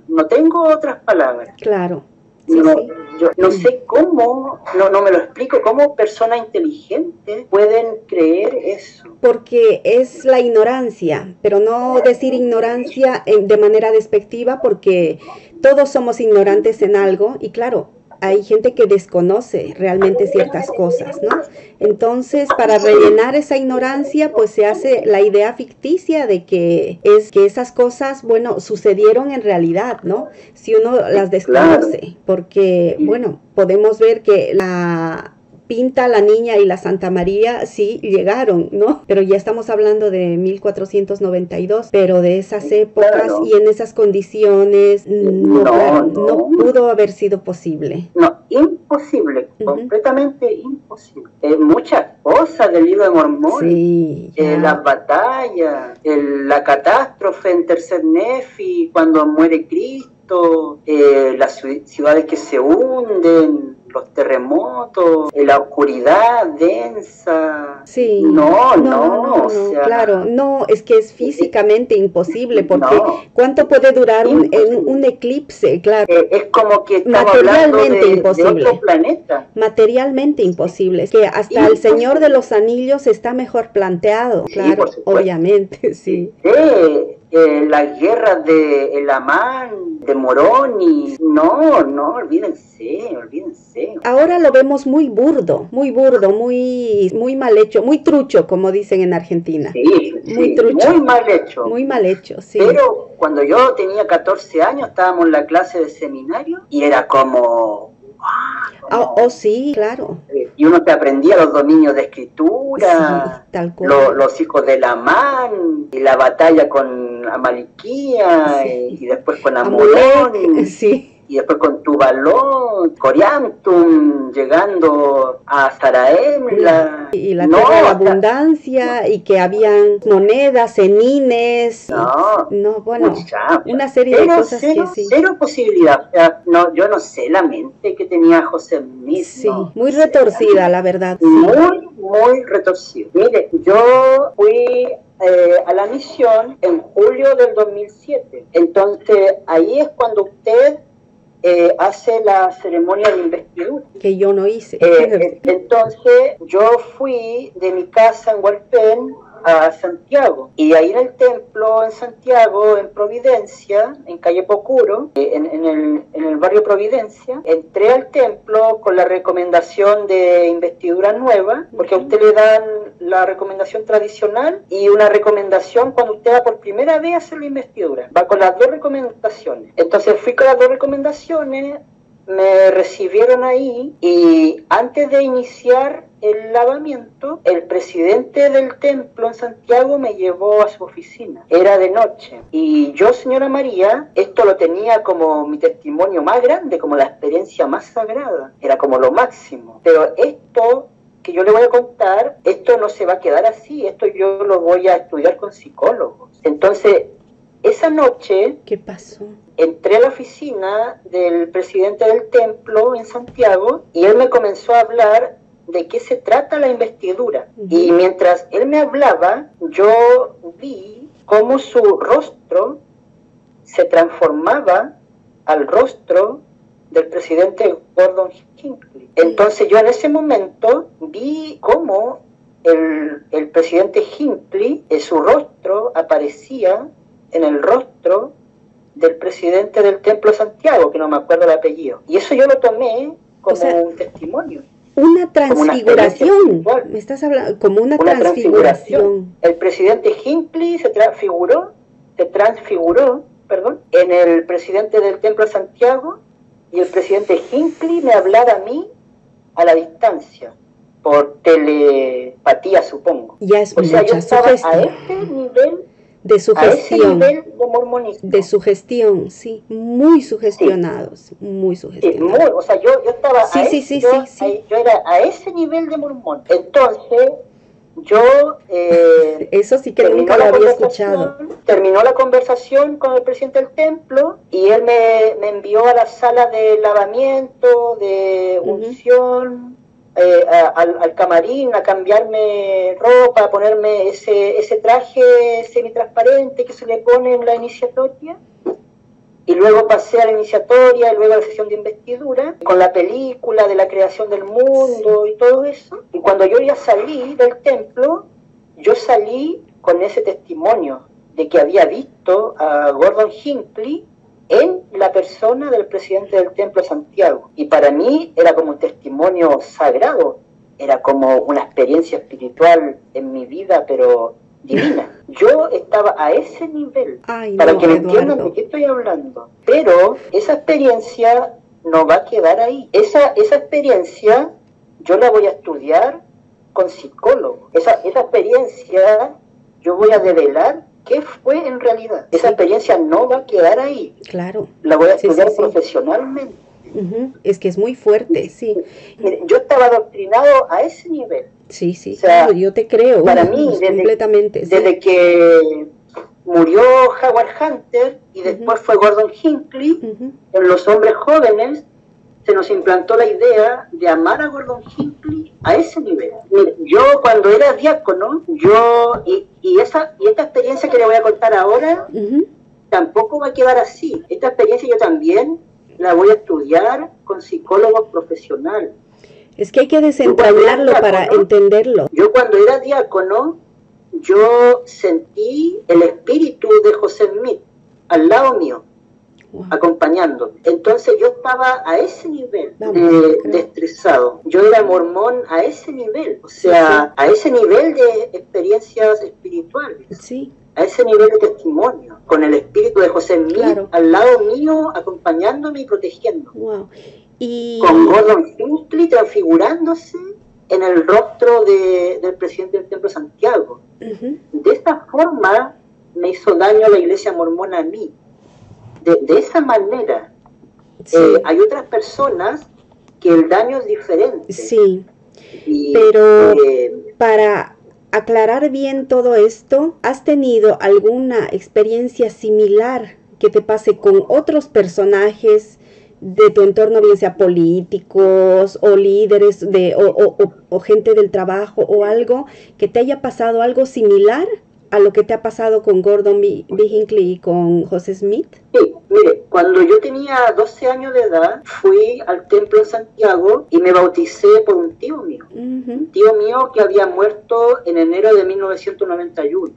no tengo otras palabras. Claro. No, Yo no sé cómo, no, no me lo explico, cómo personas inteligentes pueden creer eso. Porque es la ignorancia, pero no decir ignorancia de manera despectiva porque todos somos ignorantes en algo y claro, hay gente que desconoce realmente ciertas cosas, ¿no? Entonces, para rellenar esa ignorancia, pues se hace la idea ficticia de que es que esas cosas, bueno, sucedieron en realidad, ¿no? Si uno las desconoce, porque, bueno, podemos ver que la Pinta, la Niña y la Santa María sí llegaron, ¿no? Pero ya estamos hablando de 1492, pero de esas épocas y en esas condiciones no, no, pudo haber sido posible. No, imposible, completamente imposible. Eh, muchas cosas del libro de Mormón, sí, eh, las batallas, la catástrofe en Tercer Nefi, cuando muere Cristo, eh, las ciudades que se hunden, los terremotos, la oscuridad densa. Sí. No, no, claro, no, es que es físicamente imposible porque ¿cuánto puede durar un, un, eclipse? Claro. Eh, es como que materialmente imposible. planeta. Materialmente imposible, es que hasta el Señor de los Anillos está mejor planteado, claro, obviamente, [LAUGHS] sí. sí eh, las guerras de El Amán, de Moroni. No, no, olvídense, olvídense. Ahora lo vemos muy burdo, muy burdo, muy, muy mal hecho, muy trucho, como dicen en Argentina. Sí, muy trucho. Muy mal hecho. Muy mal hecho, sí. Pero cuando yo tenía 14 años estábamos en la clase de seminario y era como Oh, oh, sí, claro. Y uno te aprendía los dominios de escritura, los hijos de Lamán, y la batalla con Amaliquía, y, después con Amulón. [LAUGHS] Sí. Y después con Tubalón, Coriantum, llegando a Saraem. La... Y la tierra de abundancia, y que habían monedas, cenines. No, no bueno, una serie de cosas cero, que sí. Cero posibilidad. no, yo no sé la mente que tenía José Smith. Sí, muy retorcida, la verdad. Muy, muy retorcida. Mire, yo fui eh, a la misión en julio del 2007. Entonces, ahí es cuando usted eh, hace la ceremonia de investidura. Que yo no hice. Eh, [LAUGHS] entonces, yo fui de mi casa en Hualpén a Santiago. Y ahí en el templo en Santiago, en Providencia, en calle Pocuro, eh, en, el, en el barrio Providencia, entré al templo con la recomendación de investidura nueva, porque a usted le dan la recomendación tradicional y una recomendación cuando usted va por primera vez a hacer la investidura. Va con las dos recomendaciones. Entonces fui con las dos recomendaciones, me recibieron ahí y antes de iniciar el lavamiento, el presidente del templo en Santiago me llevó a su oficina. Era de noche. Y yo, señora María, esto lo tenía como mi testimonio más grande, como la experiencia más sagrada. Era como lo máximo. Pero esto que yo le voy a contar, esto no se va a quedar así. Esto yo lo voy a estudiar con psicólogos. Entonces, esa noche... ¿Qué pasó? Entré a la oficina del presidente del templo en Santiago y él me comenzó a hablar de qué se trata la investidura. Y mientras él me hablaba, yo vi cómo su rostro se transformaba al rostro del presidente Gordon Hinckley. Entonces yo en ese momento vi cómo el, el presidente Hinckley, en su rostro aparecía en el rostro del presidente del Templo Santiago, que no me acuerdo el apellido. Y eso yo lo tomé como un testimonio. Una transfiguración. Me estás hablando como una, transfiguración. El presidente Hinckley se transfiguró, se transfiguró, perdón, en el presidente del Templo Santiago y el presidente Hinckley me hablaba a mí a la distancia por telepatía, supongo. Ya es o sea, yo estaba a este nivel de sugestión. de, de sugestión, sí, muy sugestionados, muy sugestionados. Sí, muy, o sea, yo, yo estaba sí, a sí, ese, sí, yo, sí, yo, era a ese nivel de mormón. Entonces, yo... Eh, [LAUGHS] Eso sí que nunca lo había escuchado. Terminó la conversación con el presidente del templo y él me, me envió a la sala de lavamiento, de unción, eh, al, camarín a cambiarme ropa, a ponerme ese, ese traje semitransparente que se le pone en la iniciatoria. Y luego pasé a la iniciatoria, y luego a la sesión de investidura, con la película de la creación del mundo y todo eso. Y cuando yo ya salí del templo, yo salí con ese testimonio de que había visto a Gordon Hinckley en la persona del presidente del Templo de Santiago. Y para mí era como un testimonio sagrado, era como una experiencia espiritual en mi vida, pero divina. Yo estaba a ese nivel, para que me entiendan de qué estoy hablando. Pero esa experiencia no va a quedar ahí. Esa, esa experiencia yo la voy a estudiar con psicólogo. Esa, esa experiencia yo voy a develar qué fue en realidad. Esa experiencia no va a quedar ahí. Claro. La voy a estudiar profesionalmente. Es que es muy fuerte, sí. yo estaba adoctrinado a ese nivel. Sí, sí, claro, yo te creo. Para mí, desde, completamente. Desde que murió Howard Hunter y después fue Gordon Hinckley, en los hombres jóvenes se nos implantó la idea de amar a Gordon Hinckley a ese nivel. yo cuando era diácono, yo, y, y, esa, y esta experiencia que le voy a contar ahora, tampoco va a quedar así. Esta experiencia yo también la voy a estudiar con psicólogos profesionales. Es que hay que desentrañarlo para entenderlo. Yo cuando era diácono, yo sentí el espíritu de José Smith al lado mío acompañando. Entonces yo estaba a ese nivel de, estresado. Yo era mormón a ese nivel, o sea, a ese nivel de experiencias espirituales. Sí. A ese nivel de testimonio, con el espíritu de José Miguel al lado mío, acompañándome y protegiendo. Y... Con Gordon Hinckley transfigurándose en el rostro del presidente del Templo Santiago. De esta forma me hizo daño la iglesia mormona a mí de, esa manera Eh, hay otras personas que el daño es diferente. Sí. Pero eh, para aclarar bien todo esto, ¿has tenido alguna experiencia similar que te pase con otros personajes de tu entorno, bien sea políticos o líderes de, o, gente del trabajo o algo, que te haya pasado algo similar a lo que te ha pasado con Gordon B. Hinckley y con José Smith? Sí, mire, cuando yo tenía 12 años de edad, fui al templo de Santiago y me bauticé por un tío mío. Un tío mío que había muerto en enero de 1991.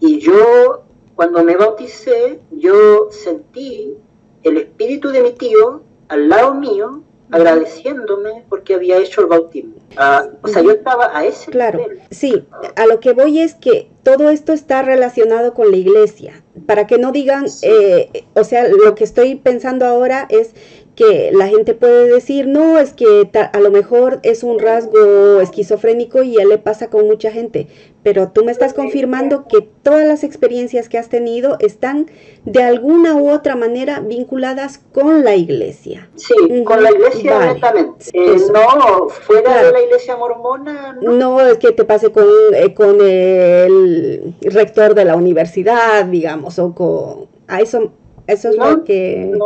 Y yo, cuando me bauticé, yo sentí el espíritu de mi tío al lado mío agradeciéndome porque había hecho el bautismo. Ah, o sea, yo estaba a ese Claro, sí, a lo que voy es que todo esto está relacionado con la iglesia. Para que no digan, eh, o sea, lo que estoy pensando ahora es que la gente puede decir, no, es que a lo mejor es un rasgo esquizofrénico y él le pasa con mucha gente, pero tú me estás confirmando que todas las experiencias que has tenido están de alguna u otra manera vinculadas con la iglesia. Sí, con la iglesia directamente. Eh, no, fuera de la iglesia mormona. No. es que te pase con, eh, con el rector de la universidad, digamos, o con... A eso, eso es lo que...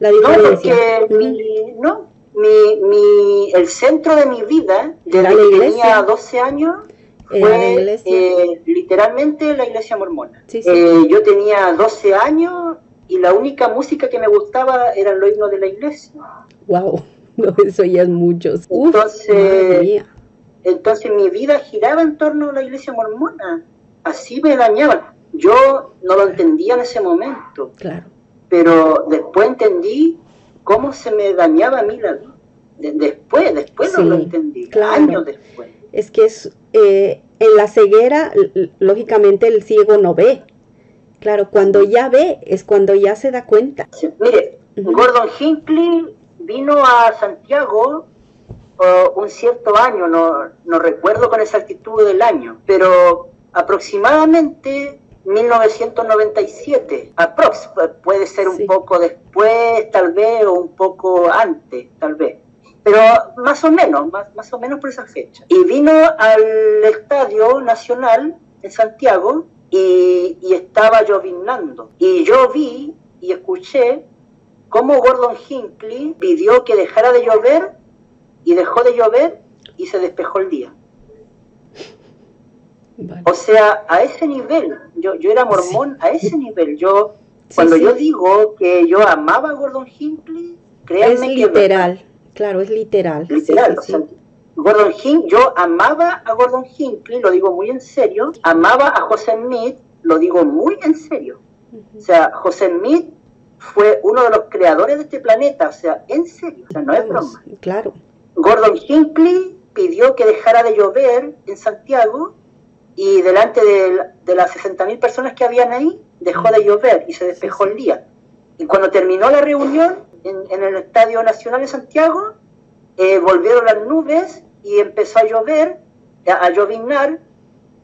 La diferencia. No, porque mi, no, mi, mi, el centro de mi vida, desde que tenía 12 años, fue eh, literalmente la iglesia mormona. Eh, yo tenía 12 años y la única música que me gustaba era los himnos de la iglesia. ¡Wow! [LAUGHS] No, eso ya es mucho. Entonces, entonces mi vida giraba en torno a la iglesia mormona. Así me dañaba. Yo no lo entendía en ese momento. Claro pero después entendí cómo se me dañaba a mí la vida. después, después no lo entendí, años después. Es que es, eh, en la ceguera, lógicamente el ciego no ve. Claro, cuando ya ve es cuando ya se da cuenta. mire, Gordon Hinckley vino a Santiago un cierto año, no, no recuerdo con exactitud del año, pero aproximadamente 1997, aprox, puede ser un poco después, tal vez, o un poco antes, tal vez. Pero más o menos, más, más o menos por esa fecha. Y vino al Estadio Nacional en Santiago y, y estaba llovinando. Y yo vi y escuché cómo Gordon Hinckley pidió que dejara de llover y dejó de llover y se despejó el día. O sea, a ese nivel, yo, yo era mormón a ese nivel. Yo, cuando yo digo que yo amaba a Gordon Hinckley, créanme es literal, claro, es literal. Literal, Gordon Hinckley, yo amaba a Gordon Hinckley, lo digo muy en serio, amaba a José Smith, lo digo muy en serio. O sea, José Smith fue uno de los creadores de este planeta, o sea, en serio, o sea, no es broma. Claro. Gordon Hinckley pidió que dejara de llover en Santiago y delante de, las 60.000 personas que habían ahí, dejó de llover y se despejó el día. Y cuando terminó la reunión en, el Estadio Nacional de Santiago, eh, volvieron las nubes y empezó a llover, a, a lloviznar,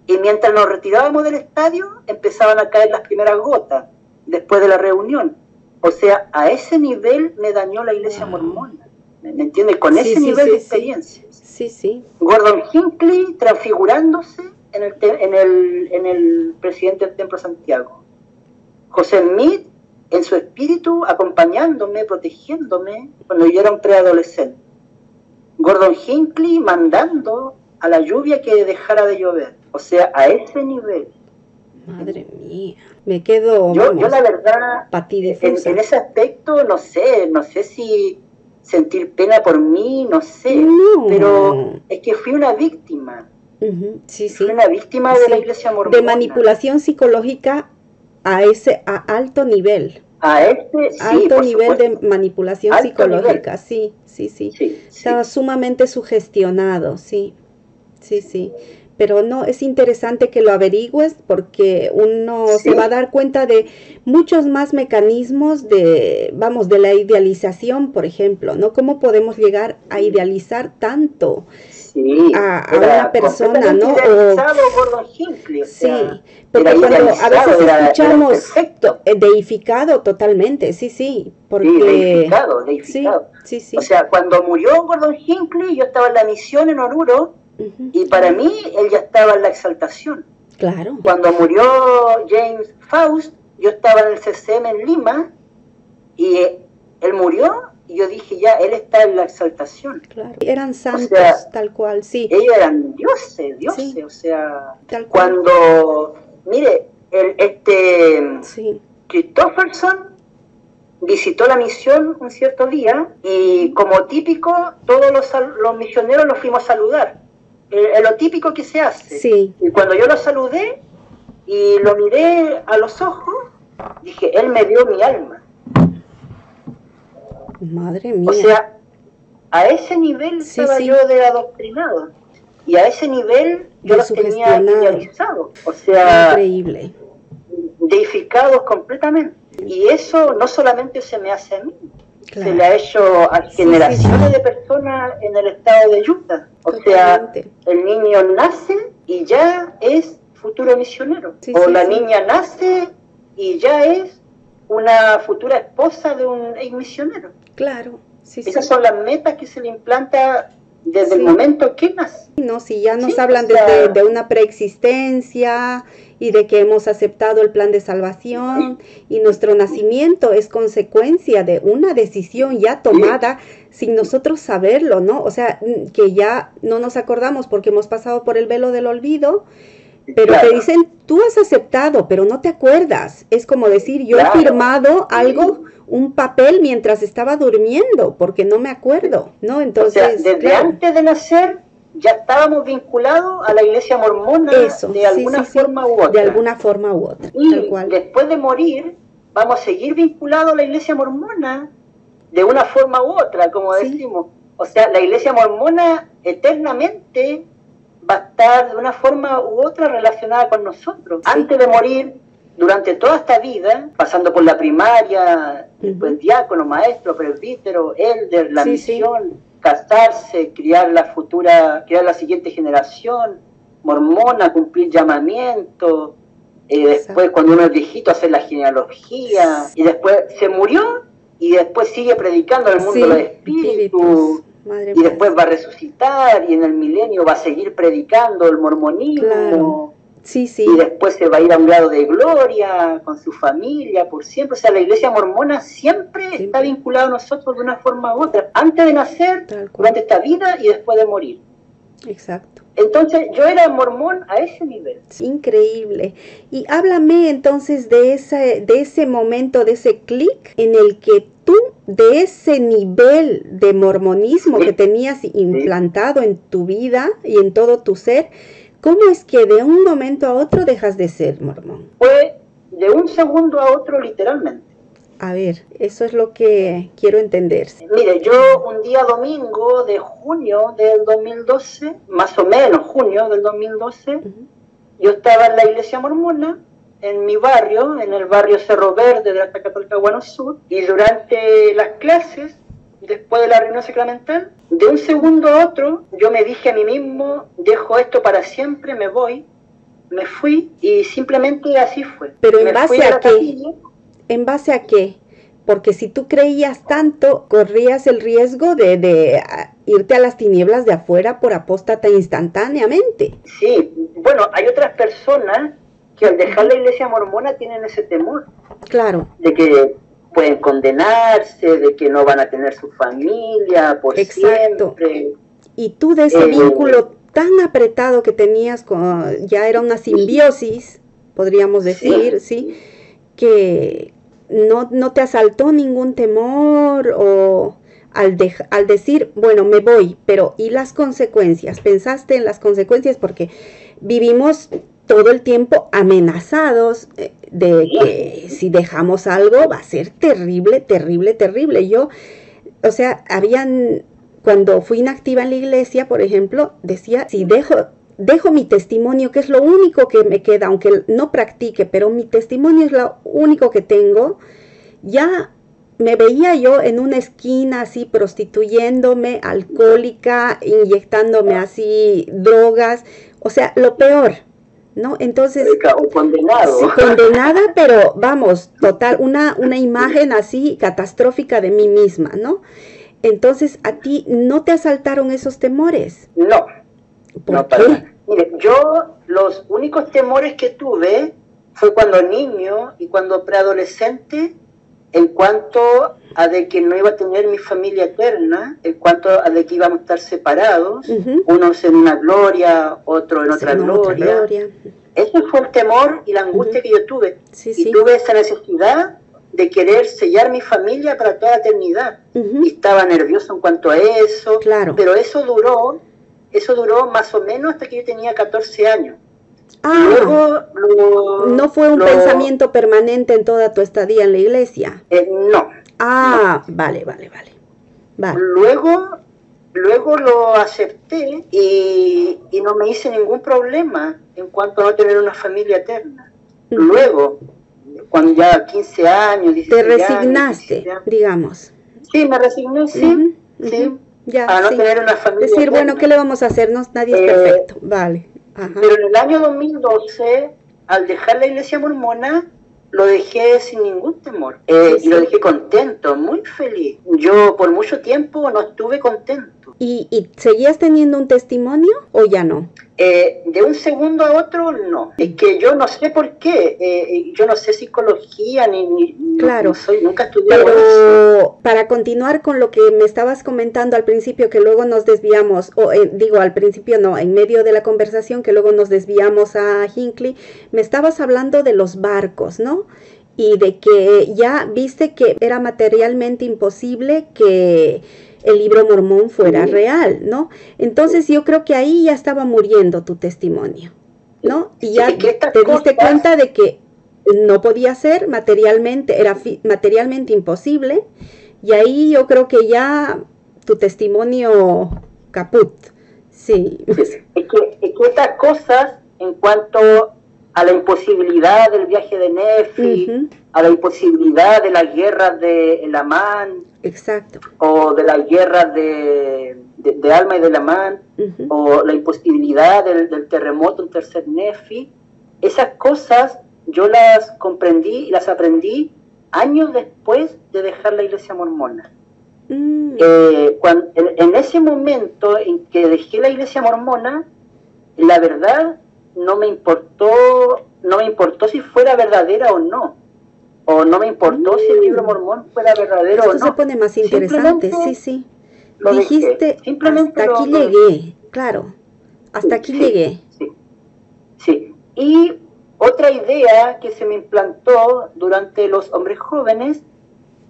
y mientras nos retirábamos del estadio, empezaban a caer las primeras gotas después de la reunión. O sea, a ese nivel me dañó la iglesia mormona. ¿Me, entiendes? Con ese nivel de experiencia. Sí, sí. Gordon Hinckley transfigurándose en el, en el, en el presidente del Templo Santiago. José Smith en su espíritu acompañándome, protegiéndome cuando yo era un preadolescente. Gordon Hinckley mandando a la lluvia que dejara de llover. O sea, a ese nivel. Madre mía, me quedo. Yo, yo la verdad, en, en, ese aspecto, no sé, no sé si sentir pena por mí, no sé, pero es que fui una víctima sí, sí. una víctima de la iglesia mormona. De manipulación psicológica a ese a alto nivel. A este alto nivel de manipulación psicológica, sí, sí, sí, Estaba sumamente sugestionado, sí. Sí, sí. Pero no, es interesante que lo averigües porque uno se va a dar cuenta de muchos más mecanismos de, vamos, de la idealización, por ejemplo, ¿no? ¿Cómo podemos llegar a idealizar tanto? A, una persona, ¿no? Gordon Hinckley, sí, porque cuando a veces escuchamos eh, deificado totalmente, sí, sí, porque... deificado, deificado. Sí, sí, O sea, cuando murió Gordon Hinckley, yo estaba en la misión en Oruro, y para mí él ya estaba en la exaltación. Claro. Cuando murió James Faust, yo estaba en el CCM en Lima, y él murió y yo dije, ya, él está en la exaltación. Claro, eran santos, tal cual, sí. Ellos eran dioses, dioses, o sea, cuando, mire, el, este sí. Christofferson visitó la misión un cierto día y como típico, todos los, los misioneros los fuimos a saludar. Es lo típico que se hace. Sí. Y cuando yo lo saludé y lo miré a los ojos, dije, él me dio mi alma. Madre mía. O sea, a ese nivel estaba yo de adoctrinado. Y a ese nivel yo los tenía idealizados. O sea, increíble. Deificados completamente. Y eso no solamente se me hace a mí, se le ha hecho a generaciones de personas en el estado de Utah. O sea, el niño nace y ya es futuro misionero. o la niña nace y ya es una futura esposa de un misionero. Claro, sí, Esas son las metas que se le implanta desde el momento que nace. No, si ya nos hablan desde de una preexistencia y de que hemos aceptado el plan de salvación y nuestro nacimiento es consecuencia de una decisión ya tomada sin nosotros saberlo, ¿no? O sea, que ya no nos acordamos porque hemos pasado por el velo del olvido pero te dicen, tú has aceptado, pero no te acuerdas. Es como decir, yo he firmado algo, un papel mientras estaba durmiendo, porque no me acuerdo, ¿no? Entonces, desde antes de nacer ya estábamos vinculados a la iglesia mormona de alguna forma u otra. De alguna forma u otra. Y después de morir, vamos a seguir vinculados a la iglesia mormona de una forma u otra, como decimos. O sea, la iglesia mormona eternamente va a estar de una forma u otra relacionada con nosotros. Antes de morir, durante toda esta vida, pasando por la primaria, después diácono, maestro, presbítero, elder, la misión, casarse, criar la futura, criar la siguiente generación, mormona, cumplir llamamiento, eh, después cuando uno es viejito hacer la genealogía, y después se murió y después sigue predicando al mundo del y después va a resucitar y en el milenio va a seguir predicando el mormonismo. Sí, sí. Y después se va a ir a un grado de gloria con su familia por siempre. O sea, la iglesia mormona siempre, está vinculada a nosotros de una forma u otra, antes de nacer, durante esta vida y después de morir. Exacto. Entonces yo era mormón a ese nivel. Increíble. Y háblame entonces de ese, de ese momento, de ese clic en el que tú, de ese nivel de mormonismo que tenías implantado en tu vida y en todo tu ser, ¿cómo es que de un momento a otro dejas de ser mormón? Fue de un segundo a otro literalmente. A ver, eso es lo que quiero entender. Mire, yo un día domingo de junio del 2012, más o menos junio del 2012, yo estaba en la iglesia mormona, en mi barrio, en el barrio Cerro Verde de la Católica Guano Sur, y durante las clases, después de la reunión sacramental, de un segundo a otro, yo me dije a mí mismo, dejo esto para siempre, me voy, me fui, y simplemente así fue. Pero en base a, qué? ¿En base a qué? Porque si tú creías tanto, corrías el riesgo de, ah, irte a las tinieblas de afuera por apóstata instantáneamente. Sí, bueno, hay otras personas que al dejar la iglesia mormona tienen ese temor. Claro. De que pueden condenarse, de que no van a tener su familia por Exacto. siempre. Y tú de ese eh, vínculo tan apretado que tenías, con, ya era una simbiosis, podríamos decir, ¿sí? Que, no, no te asaltó ningún temor o al, al decir, bueno, me voy, pero ¿y las consecuencias? ¿Pensaste en las consecuencias? Porque vivimos todo el tiempo amenazados eh, de que si dejamos algo va a ser terrible, terrible, terrible. Yo, o sea, habían, cuando fui inactiva en la iglesia, por ejemplo, decía, si dejo dejo mi testimonio, que es lo único que me queda, aunque no practique, pero mi testimonio es lo único que tengo, ya me veía yo en una esquina así prostituyéndome, alcohólica, inyectándome así drogas, o sea, lo peor, ¿no? Entonces... Condenado. Sí, condenada, pero vamos, total, una, una imagen así catastrófica de mí misma, ¿no? Entonces, ¿a ti no te asaltaron esos temores? No. ¿Por qué? Mire, yo los únicos temores que tuve fue cuando niño y cuando preadolescente en cuanto a de que no iba a tener mi familia eterna, en cuanto a de que íbamos a estar separados, unos en una gloria, otro en otra, gloria. Ese fue el temor y la angustia que yo tuve. y tuve esa necesidad de querer sellar mi familia para toda la eternidad. Y estaba nervioso en cuanto a eso, claro. pero eso duró, eso duró más o menos hasta que yo tenía 14 años. Ah, no fue un pensamiento permanente en toda tu estadía en la iglesia. Eh, no. Ah, vale, vale, vale, Luego, luego lo acepté y, no me hice ningún problema en cuanto a no tener una familia eterna. Luego, cuando ya 15 años, 16 Te resignaste, digamos. Sí, me resigné, sí. sí. Ya, a no tener una familia. Decir, bueno, ¿qué le vamos a hacer? No, nadie es eh, perfecto. Vale. Pero en el año 2012, al dejar la iglesia mormona, lo dejé sin ningún temor. Eh, y lo dejé contento, muy feliz. Yo por mucho tiempo no estuve contento. ¿Y, y seguías teniendo un testimonio o ya no? Eh, de un segundo a otro, no. Es que yo no sé por qué. Eh, yo no sé psicología ni. claro. soy, nunca estudié Pero para continuar con lo que me estabas comentando al principio, que luego nos desviamos, o eh, digo al principio no, en medio de la conversación, que luego nos desviamos a Hinckley, me estabas hablando de los barcos, ¿no? Y de que ya viste que era materialmente imposible que el libro mormón fuera real, ¿no? Entonces yo creo que ahí ya estaba muriendo tu testimonio, ¿no? Y ya te diste cuenta de que no podía ser materialmente, era materialmente imposible, y ahí yo creo que ya tu testimonio caput, sí. Es que, estas cosas, en cuanto a la imposibilidad del viaje de Nefi, a la imposibilidad de las guerras de El Amán, Exacto. O de la guerra de, de, Alma y de la Man, o la imposibilidad del, terremoto en tercer Nefi. Esas cosas yo las comprendí y las aprendí años después de dejar la iglesia mormona. Mm. Eh, cuando, en, ese momento en que dejé la iglesia mormona, la verdad no me importó, no me importó si fuera verdadera o no o no me importó si el libro mm. mormón fuera verdadero o no. se pone más interesante, sí, sí. Dijiste, Simplemente hasta aquí llegué, claro, hasta aquí llegué. Sí, sí. Y otra idea que se me implantó durante los hombres jóvenes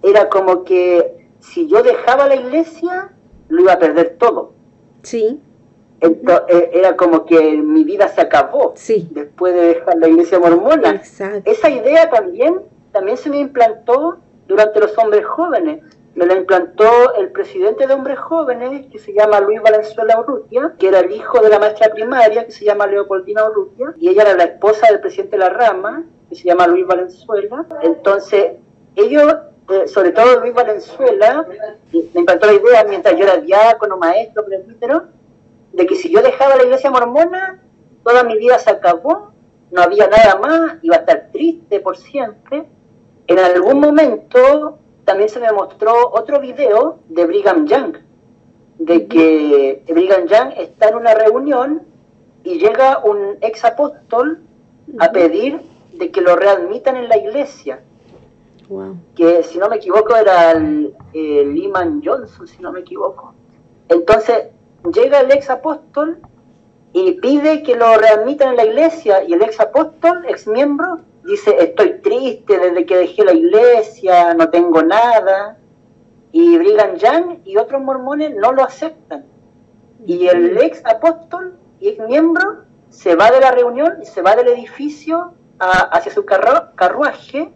era como que si yo dejaba la iglesia, lo iba a perder todo. Sí. Eh, era como que mi vida se acabó sí. después de dejar la iglesia mormona. Exacto. Esa idea también también se me implantó durante los hombres jóvenes. Me la implantó el presidente de hombres jóvenes, que se llama Luis Valenzuela Urrutia, que era el hijo de la maestra primaria, que se llama Leopoldina Urrutia, y ella era la esposa del presidente de la rama, que se llama Luis Valenzuela. Entonces, ellos, eh, sobre todo Luis Valenzuela, me implantó la idea, mientras yo era diácono, maestro, presbítero, de que si yo dejaba la iglesia mormona, toda mi vida se acabó, no había nada más, iba a estar triste por siempre, en algún momento también se me mostró otro video de Brigham Young, de que Brigham Young está en una reunión y llega un ex apóstol a pedir de que lo readmitan en la iglesia. Que si no me equivoco era el, Lehman Johnson, si no me equivoco. Entonces llega el ex apóstol y pide que lo readmitan en la iglesia y el ex apóstol, ex miembro, dice, estoy triste desde que dejé la iglesia, no tengo nada. Y Brigham Young y otros mormones no lo aceptan. Y el ex apóstol y ex miembro se va de la reunión, se va del edificio hacia su carruaje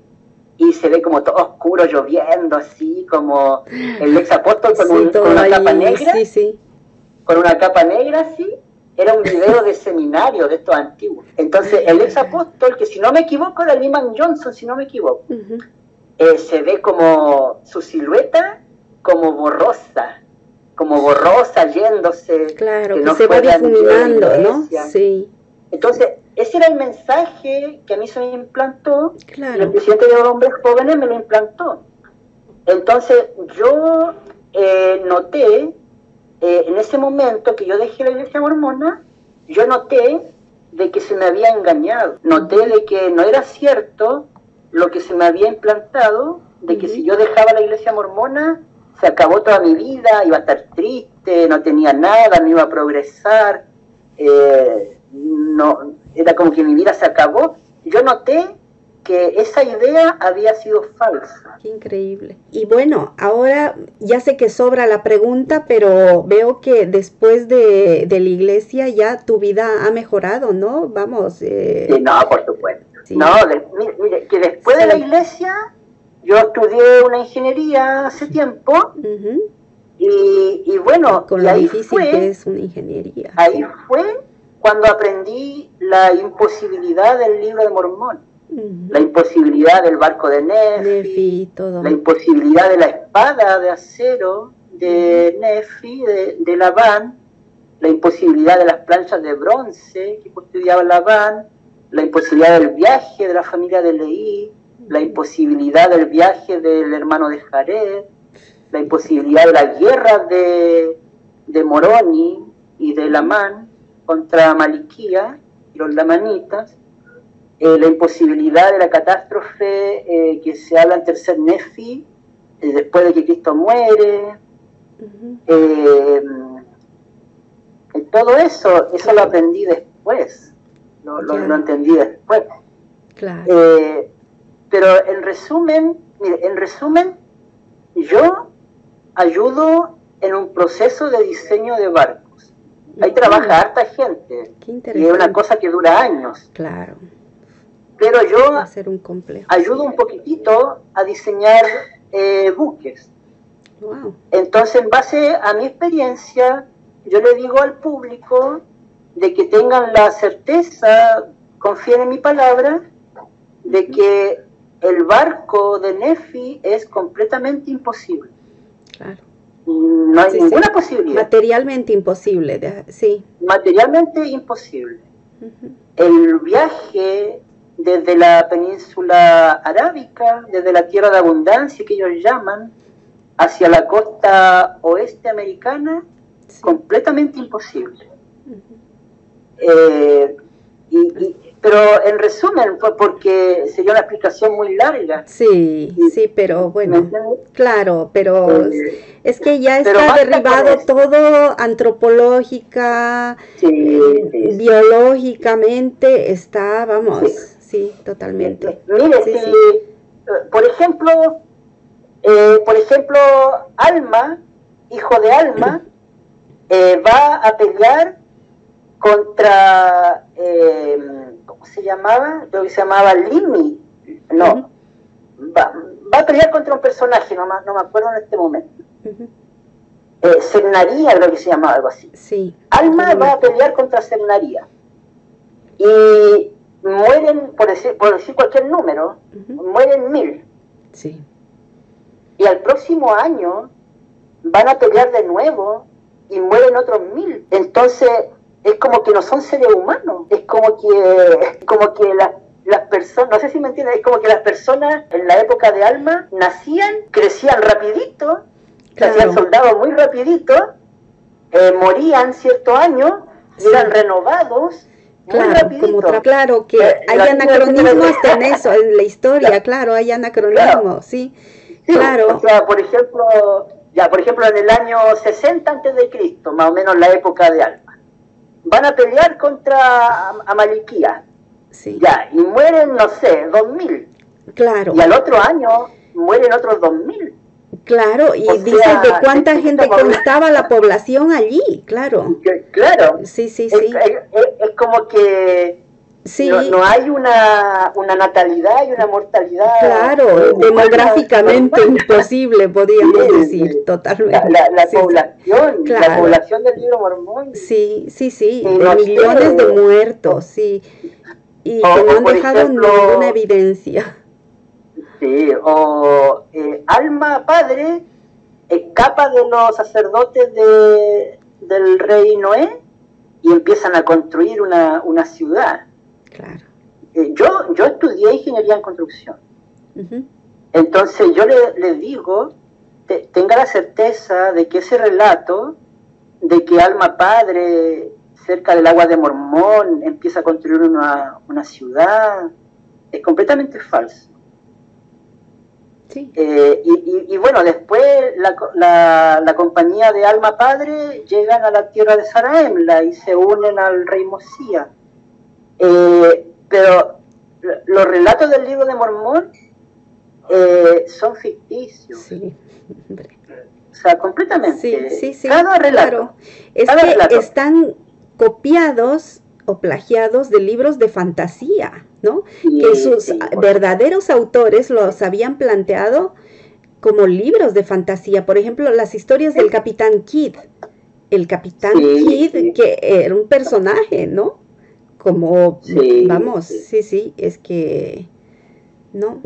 y se ve como todo oscuro, lloviendo, así como el ex apóstol con, una capa negra. Con una capa negra, así era un video de seminario de estos antiguos. Entonces, el ex apóstol, que si no me equivoco era Lyman Johnson, si no me equivoco, eh, se ve como su silueta como borrosa, como borrosa yéndose. Claro, que, se va difuminando, ¿no? Sí. Entonces, ese era el mensaje que a mí se me implantó, claro. el presidente de hombres jóvenes me lo implantó. Entonces, yo eh, noté eh, en ese momento que yo dejé la iglesia mormona, yo noté de que se me había engañado, noté de que no era cierto lo que se me había implantado, de que si yo dejaba la iglesia mormona, se acabó toda mi vida, iba a estar triste, no tenía nada, no iba a progresar, eh, no, era como que mi vida se acabó. Yo noté que esa idea había sido falsa. Qué increíble. Y bueno, ahora ya sé que sobra la pregunta, pero veo que después de, la iglesia ya tu vida ha mejorado, ¿no? Vamos. Eh... Sí, no, por supuesto. No, mire, que después de la iglesia yo estudié una ingeniería hace tiempo y, bueno, con lo difícil que es una ingeniería. Ahí fue cuando aprendí la imposibilidad del libro de Mormón, la imposibilidad del barco de Nefi, la imposibilidad de la espada de acero de Nefi, de, de Labán, la imposibilidad de las planchas de bronce que estudiaba Labán, la imposibilidad del viaje de la familia de Leí, la imposibilidad del viaje del hermano de Jared, la imposibilidad de la guerra de, de Moroni y de Lamán contra Maliquía y los lamanitas, eh, la imposibilidad de la catástrofe eh, que se habla en tercer Nefi, eh, después de que Cristo muere, todo eso, eso lo aprendí después, lo, lo, entendí después. Claro. Pero en resumen, mire, en resumen, yo ayudo en un proceso de diseño de barcos. Ahí trabaja harta gente. y es una cosa que dura años. Claro. Pero yo un ayudo un poquitito a diseñar eh, buques. Wow. Entonces, en base a mi experiencia, yo le digo al público de que tengan la certeza, confíen en mi palabra, de que el barco de Nefi es completamente imposible. Claro. No hay ninguna posibilidad. Materialmente imposible, sí. Materialmente imposible. El viaje desde la península arábica, desde la tierra de abundancia que ellos llaman, hacia la costa oeste americana, completamente imposible. Eh, y, pero en resumen, porque sería una explicación muy larga. Sí, sí, pero bueno, claro, pero eh, es que ya está derribado todo antropológica, eh, biológicamente, está, vamos, sí, totalmente. Mire, si, por ejemplo, por ejemplo, Alma, hijo de Alma, va a pelear contra se llamaba? Creo que se llamaba Limi. No. va, a pelear contra un personaje, no, no me acuerdo en este momento. Uh creo que se llamaba algo así. Sí. Alma va a pelear contra Cernaría. Y mueren, por decir, por decir cualquier número, mueren mil. Sí. Y al próximo año van a pelear de nuevo y mueren otros mil. Entonces, es como que no son seres humanos, es como que, como que las personas, no sé si me entiendes, es como que las personas en la época de Alma nacían, crecían rapidito, hacían soldados muy rapidito, eh, morían cierto año eran renovados Claro, como claro que eh, hay anacronismos en eso, en la historia, claro, hay anacronismos, sí, claro. O sea, por ejemplo, ya, por ejemplo, en el año 60 antes de Cristo, más o menos la época de Alma van a pelear contra Amaliquía. Sí. Ya, y mueren, no sé, dos mil. Claro. Y al otro año mueren otros dos mil. Claro, y dice de cuánta gente constaba la población allí, claro. Claro. Sí, sí, sí. es como que Sí. No, hay una, una, natalidad y una mortalidad. Claro, demográficamente [LAUGHS] imposible, podríamos decir, totalmente. La, la, población, la población del libro mormón. Sí, sí, sí, de millones de muertos, sí. Y que no han dejado ninguna evidencia. Sí, o eh, Alma Padre escapa de los sacerdotes de, del rey Noé y empiezan a construir una, una ciudad. Claro. Eh, yo, yo estudié ingeniería en construcción. Entonces yo le, le digo, tenga la certeza de que ese relato de que Alma Padre, cerca del agua de Mormón, empieza a construir una, una ciudad, es completamente falso. Eh, y, bueno, después la, la, compañía de Alma Padre llegan a la tierra de Saraemla y se unen al rey Mosía. Eh, pero los relatos del libro de Mormón eh, son ficticios. Sí. O sea, completamente. Sí, sí, Cada relato. Es que están copiados o plagiados de libros de fantasía, ¿no? que sus verdaderos autores los habían planteado como libros de fantasía. Por ejemplo, las historias del Capitán Kidd. El Capitán Kidd, que era un personaje, ¿no? Como, vamos, sí, sí, es que, ¿no?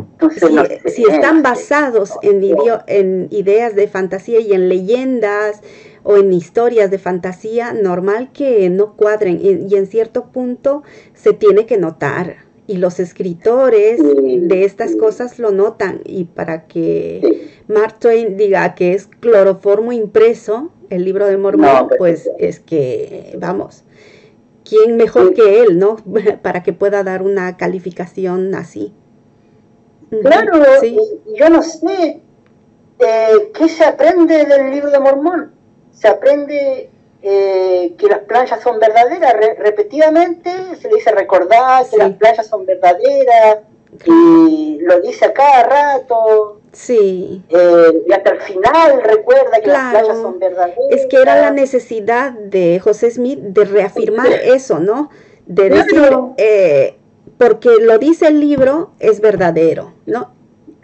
si, están basados en, en ideas de fantasía y en leyendas o en historias de fantasía, normal que no cuadren y, en cierto punto se tiene que notar. Y los escritores de estas cosas lo notan y para que Mark Twain diga que es cloroformo impreso, el libro de Mormón, pues, pues es que, vamos, ¿quién mejor que él, no? [LAUGHS] para que pueda dar una calificación así. Claro, yo no sé eh, qué se aprende del libro de Mormón se aprende eh, que las playas son verdaderas. repetidamente se le dice recordar que las playas son verdaderas y lo dice a cada rato. Sí. Eh, y hasta el final recuerda que las playas son verdaderas. Es que era la necesidad de José Smith de reafirmar eso, ¿no? De decir, eh, porque lo dice el libro, es verdadero, ¿no?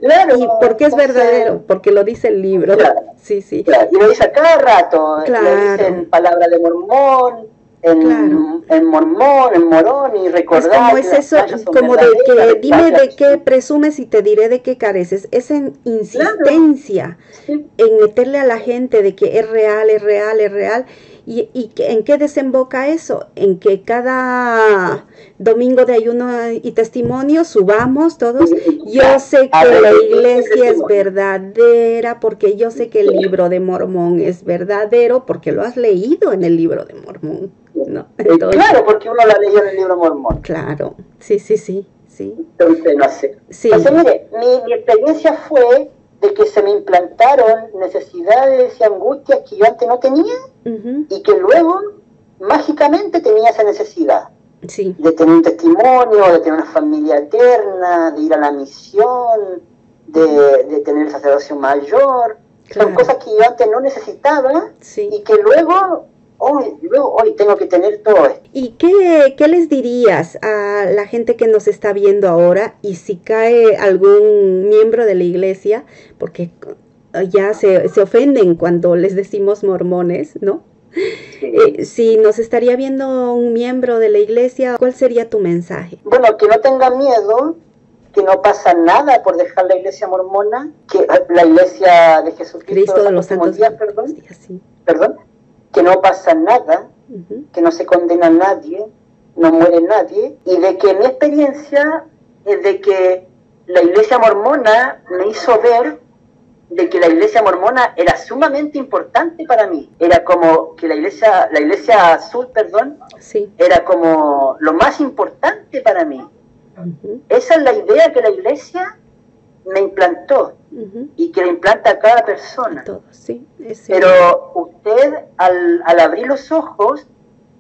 Claro. ¿Y por qué es verdadero? Porque lo dice el libro. Sí, sí. Y lo dice a cada rato. Claro. Lo dice en palabra de mormón, en, en mormón, en morón y recordar. Es como es eso, como de que dime de qué presumes y te diré de qué careces. Esa insistencia en meterle a la gente de que es real, es real, es real. ¿Y, y en qué desemboca eso? En que cada domingo de ayuno y testimonio subamos todos. Yo sé que la iglesia es verdadera porque yo sé que el libro de Mormón es verdadero porque lo has leído en el libro de Mormón. ¿no? claro, porque uno la leyó en el libro de Mormón. Claro, sí, sí, sí. sí. Entonces, no sé. Sí. mire, mi, mi experiencia fue de que se me implantaron necesidades y angustias que yo antes no tenía y que luego mágicamente tenía esa necesidad. De tener un testimonio, de tener una familia eterna, de ir a la misión, de, tener sacerdocio mayor. Son cosas que yo antes no necesitaba y que luego hoy, hoy tengo que tener todo esto. ¿Y qué, qué, les dirías a la gente que nos está viendo ahora y si cae algún miembro de la iglesia, porque ya se, se ofenden cuando les decimos mormones, ¿no? Eh, si nos estaría viendo un miembro de la iglesia, ¿cuál sería tu mensaje? Bueno, que no tenga miedo, que no pasa nada por dejar la iglesia mormona, que la iglesia de Jesucristo de los santos días, perdón, perdón, que no pasa nada, que no se condena a nadie, no muere nadie, y de que mi experiencia es de que la iglesia mormona me hizo ver de que la iglesia mormona era sumamente importante para mí. Era como que la iglesia, la iglesia azul, perdón, sí. era como lo más importante para mí. Esa es la idea que la iglesia me implantó y que le implanta a cada persona. Pero usted al, al, abrir los ojos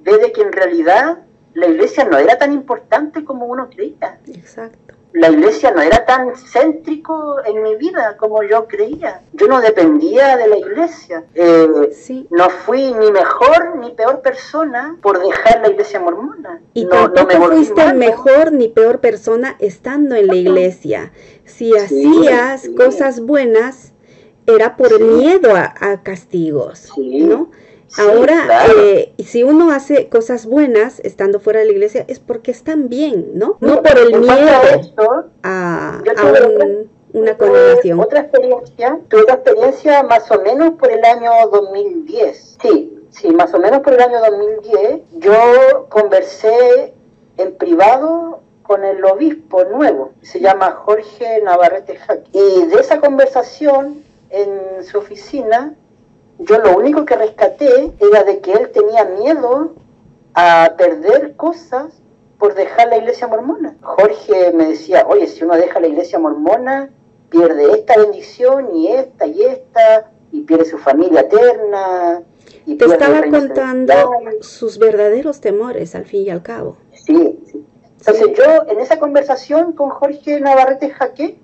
ve de que en realidad la iglesia no era tan importante como uno creía. Exacto. La iglesia no era tan céntrico en mi vida como yo creía. Yo no dependía de la iglesia. Eh, No fui ni mejor ni peor persona por dejar la iglesia mormona. Y no, no me fuiste mejor ni peor persona estando en la iglesia si hacías cosas buenas, era por miedo a, castigos, ¿no? Ahora, eh, si uno hace cosas buenas estando fuera de la iglesia, es porque están bien, ¿no? No por el miedo a, una condenación. Otra experiencia, tuve otra experiencia más o menos por el año 2010. Sí, sí, más o menos por el año 2010. Yo conversé en privado con el obispo nuevo, se llama Jorge Navarrete Jaque. Y de esa conversación en su oficina, yo lo único que rescaté era de que él tenía miedo a perder cosas por dejar la iglesia mormona. Jorge me decía, oye, si uno deja la iglesia mormona, pierde esta bendición y esta y esta, y pierde su familia eterna. Y Te estaba contando sus verdaderos temores, al fin y al cabo. Sí, sí. Entonces yo, en esa conversación con Jorge Navarrete Jaque,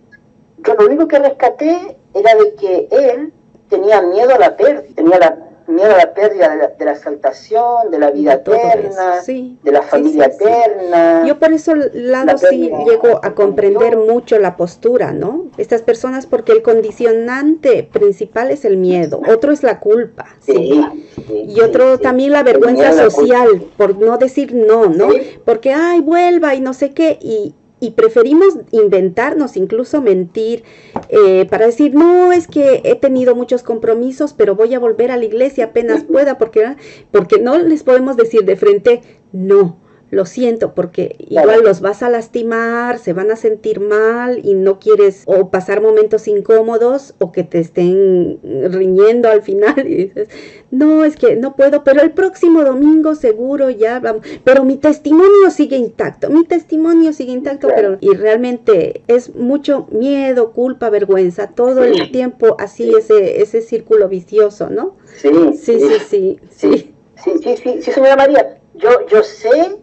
yo lo único que rescaté era de que él tenía miedo a la pérdida, tenía la miedo a la pérdida de la, exaltación, de la vida eterna, de la familia eterna. Yo por eso lado sí llego a comprender mucho la postura, ¿no? Estas personas porque el condicionante principal es el miedo, otro es la culpa, sí. y otro también la vergüenza social por no decir no, ¿no? Porque ay, vuelva y no sé qué y y preferimos inventarnos, incluso mentir, eh, para decir, no, es que he tenido muchos compromisos, pero voy a volver a la iglesia apenas pueda, porque, porque no les podemos decir de frente, no, lo siento, porque igual los vas a lastimar, se van a sentir mal y no quieres o pasar momentos incómodos o que te estén riñendo al final y dices, no, es que no puedo, pero el próximo domingo seguro ya vamos, pero mi testimonio sigue intacto, mi testimonio sigue intacto, pero y realmente es mucho miedo, culpa, vergüenza, todo el tiempo así ese ese círculo vicioso, ¿no? Sí, sí, sí, sí, sí. Sí, sí, sí, sí, señora María. Yo, yo sé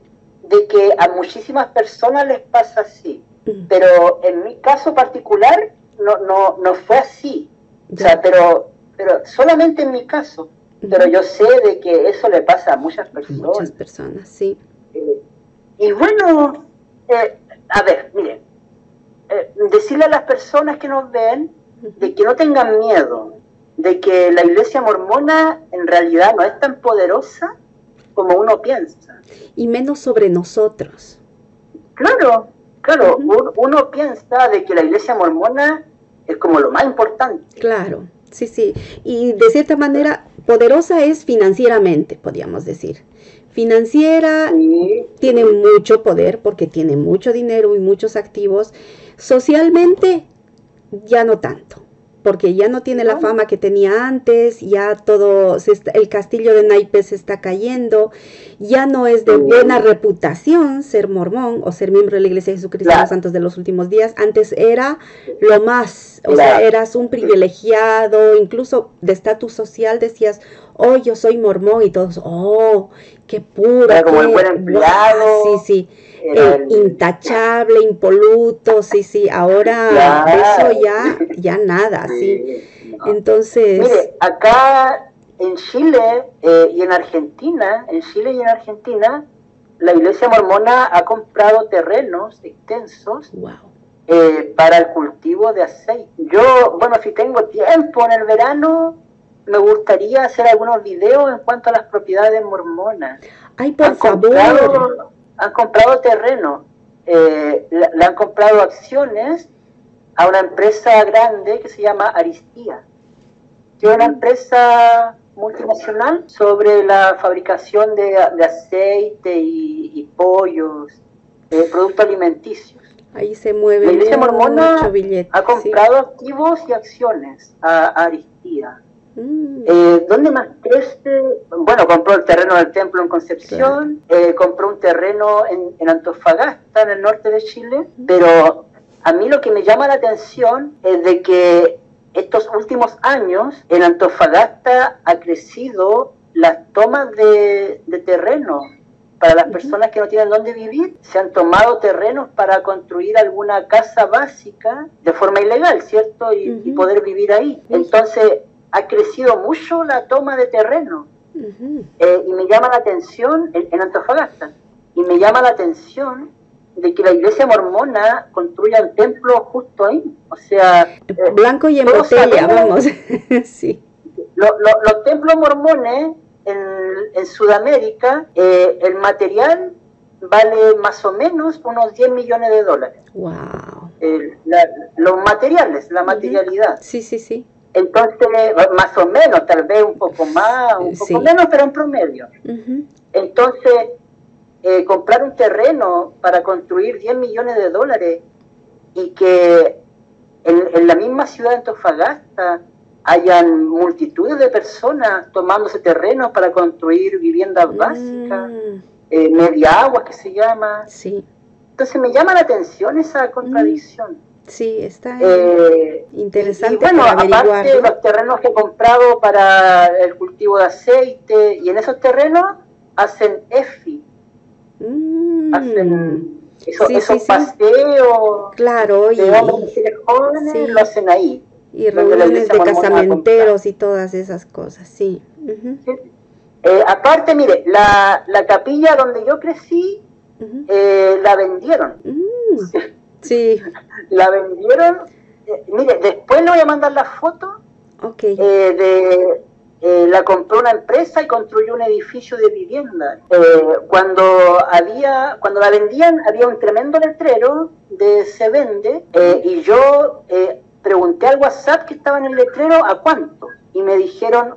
de que a muchísimas personas les pasa así, mm. pero en mi caso particular no, no, no fue así. O sea, pero, pero solamente en mi caso. Pero yo sé de que eso le pasa a muchas personas. Muchas personas, sí. Eh, y bueno, eh, a ver, miren, eh, decirle a las personas que nos ven de que no tengan miedo, de que la iglesia mormona en realidad no es tan poderosa como uno piensa. Y menos sobre nosotros. Claro, claro, uno piensa de que la iglesia mormona es como lo más importante. Claro, sí, sí. Y de cierta manera, poderosa es financieramente, podríamos decir. Financiera, tiene mucho poder porque tiene mucho dinero y muchos activos. Socialmente, ya no tanto porque ya no tiene la fama que tenía antes, ya todo, el castillo de naipes se está cayendo, ya no es de buena reputación ser mormón o ser miembro de la Iglesia de Jesucristo de los Santos de los Últimos Días, antes era lo más, o sea, eras un privilegiado, incluso de estatus social decías, oh, yo soy mormón y todos, oh, qué puro. como el buen empleado. Sí, sí. Eh, intachable, impoluto, sí, sí, ahora eso ya, ya nada, sí. Entonces... Mire, acá en Chile eh, y en Argentina, en Chile y en Argentina, la iglesia mormona ha comprado terrenos extensos eh, para el cultivo de aceite. Yo, bueno, si tengo tiempo en el verano, me gustaría hacer algunos videos en cuanto a las propiedades mormonas. Ay, por favor han comprado terreno, eh, le, han comprado acciones a una empresa grande que se llama Aristía, que es una empresa multinacional sobre la fabricación de, aceite y, pollos, eh, productos alimenticios. Ahí se mueve la Iglesia Mormona ha comprado activos y acciones a Aristía. Mm. Eh, ¿Dónde más crece? Bueno, compró el terreno del templo en Concepción, eh, compró un terreno en, Antofagasta, en el norte de Chile, pero a mí lo que me llama la atención es de que estos últimos años en Antofagasta ha crecido las tomas de, terreno para las personas que no tienen dónde vivir. Se han tomado terrenos para construir alguna casa básica de forma ilegal, ¿cierto? Y, y poder vivir ahí. Entonces, ha crecido mucho la toma de terreno. Eh, y me llama la atención, en, Antofagasta, y me llama la atención de que la iglesia mormona construya un templo justo ahí. O sea... Eh, Blanco y en botella, vamos. [LAUGHS] sí. los templos mormones en, Sudamérica, eh, el material vale más o menos unos 10 millones de dólares. ¡Wow! los materiales, la materialidad. Sí, sí, sí. Entonces, más o menos, tal vez un poco más, un poco menos, pero en promedio. Entonces, eh, comprar un terreno para construir 10 millones de dólares y que en, la misma ciudad de Antofagasta hayan multitudes de personas tomándose terrenos para construir viviendas mm. básicas, eh, media agua que se llama. Sí. Entonces me llama la atención esa contradicción. Sí, está eh, interesante. bueno, aparte los terrenos que he comprado para el cultivo de aceite, y en esos terrenos hacen EFI. Mm. Hacen esos paseos. Claro, y, jóvenes lo hacen ahí. Y reuniones de casamenteros y todas esas cosas, sí. Eh, aparte, mire, la, la capilla donde yo crecí, eh, la vendieron. Mm. Sí. la vendieron. Eh, mire, después le voy a mandar la foto okay. Eh, de, eh, la compró una empresa y construyó un edificio de vivienda. cuando había, cuando la vendían, había un tremendo letrero de se vende y yo pregunté al WhatsApp que estaba en el letrero a cuánto y me dijeron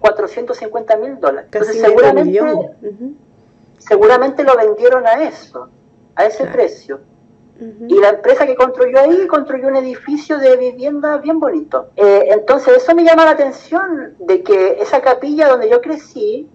450 mil dólares. Entonces seguramente, seguramente lo vendieron a eso, a ese precio. Y la empresa que construyó ahí construyó un edificio de vivienda bien bonito. Eh, entonces eso me llama la atención de que esa capilla donde yo crecí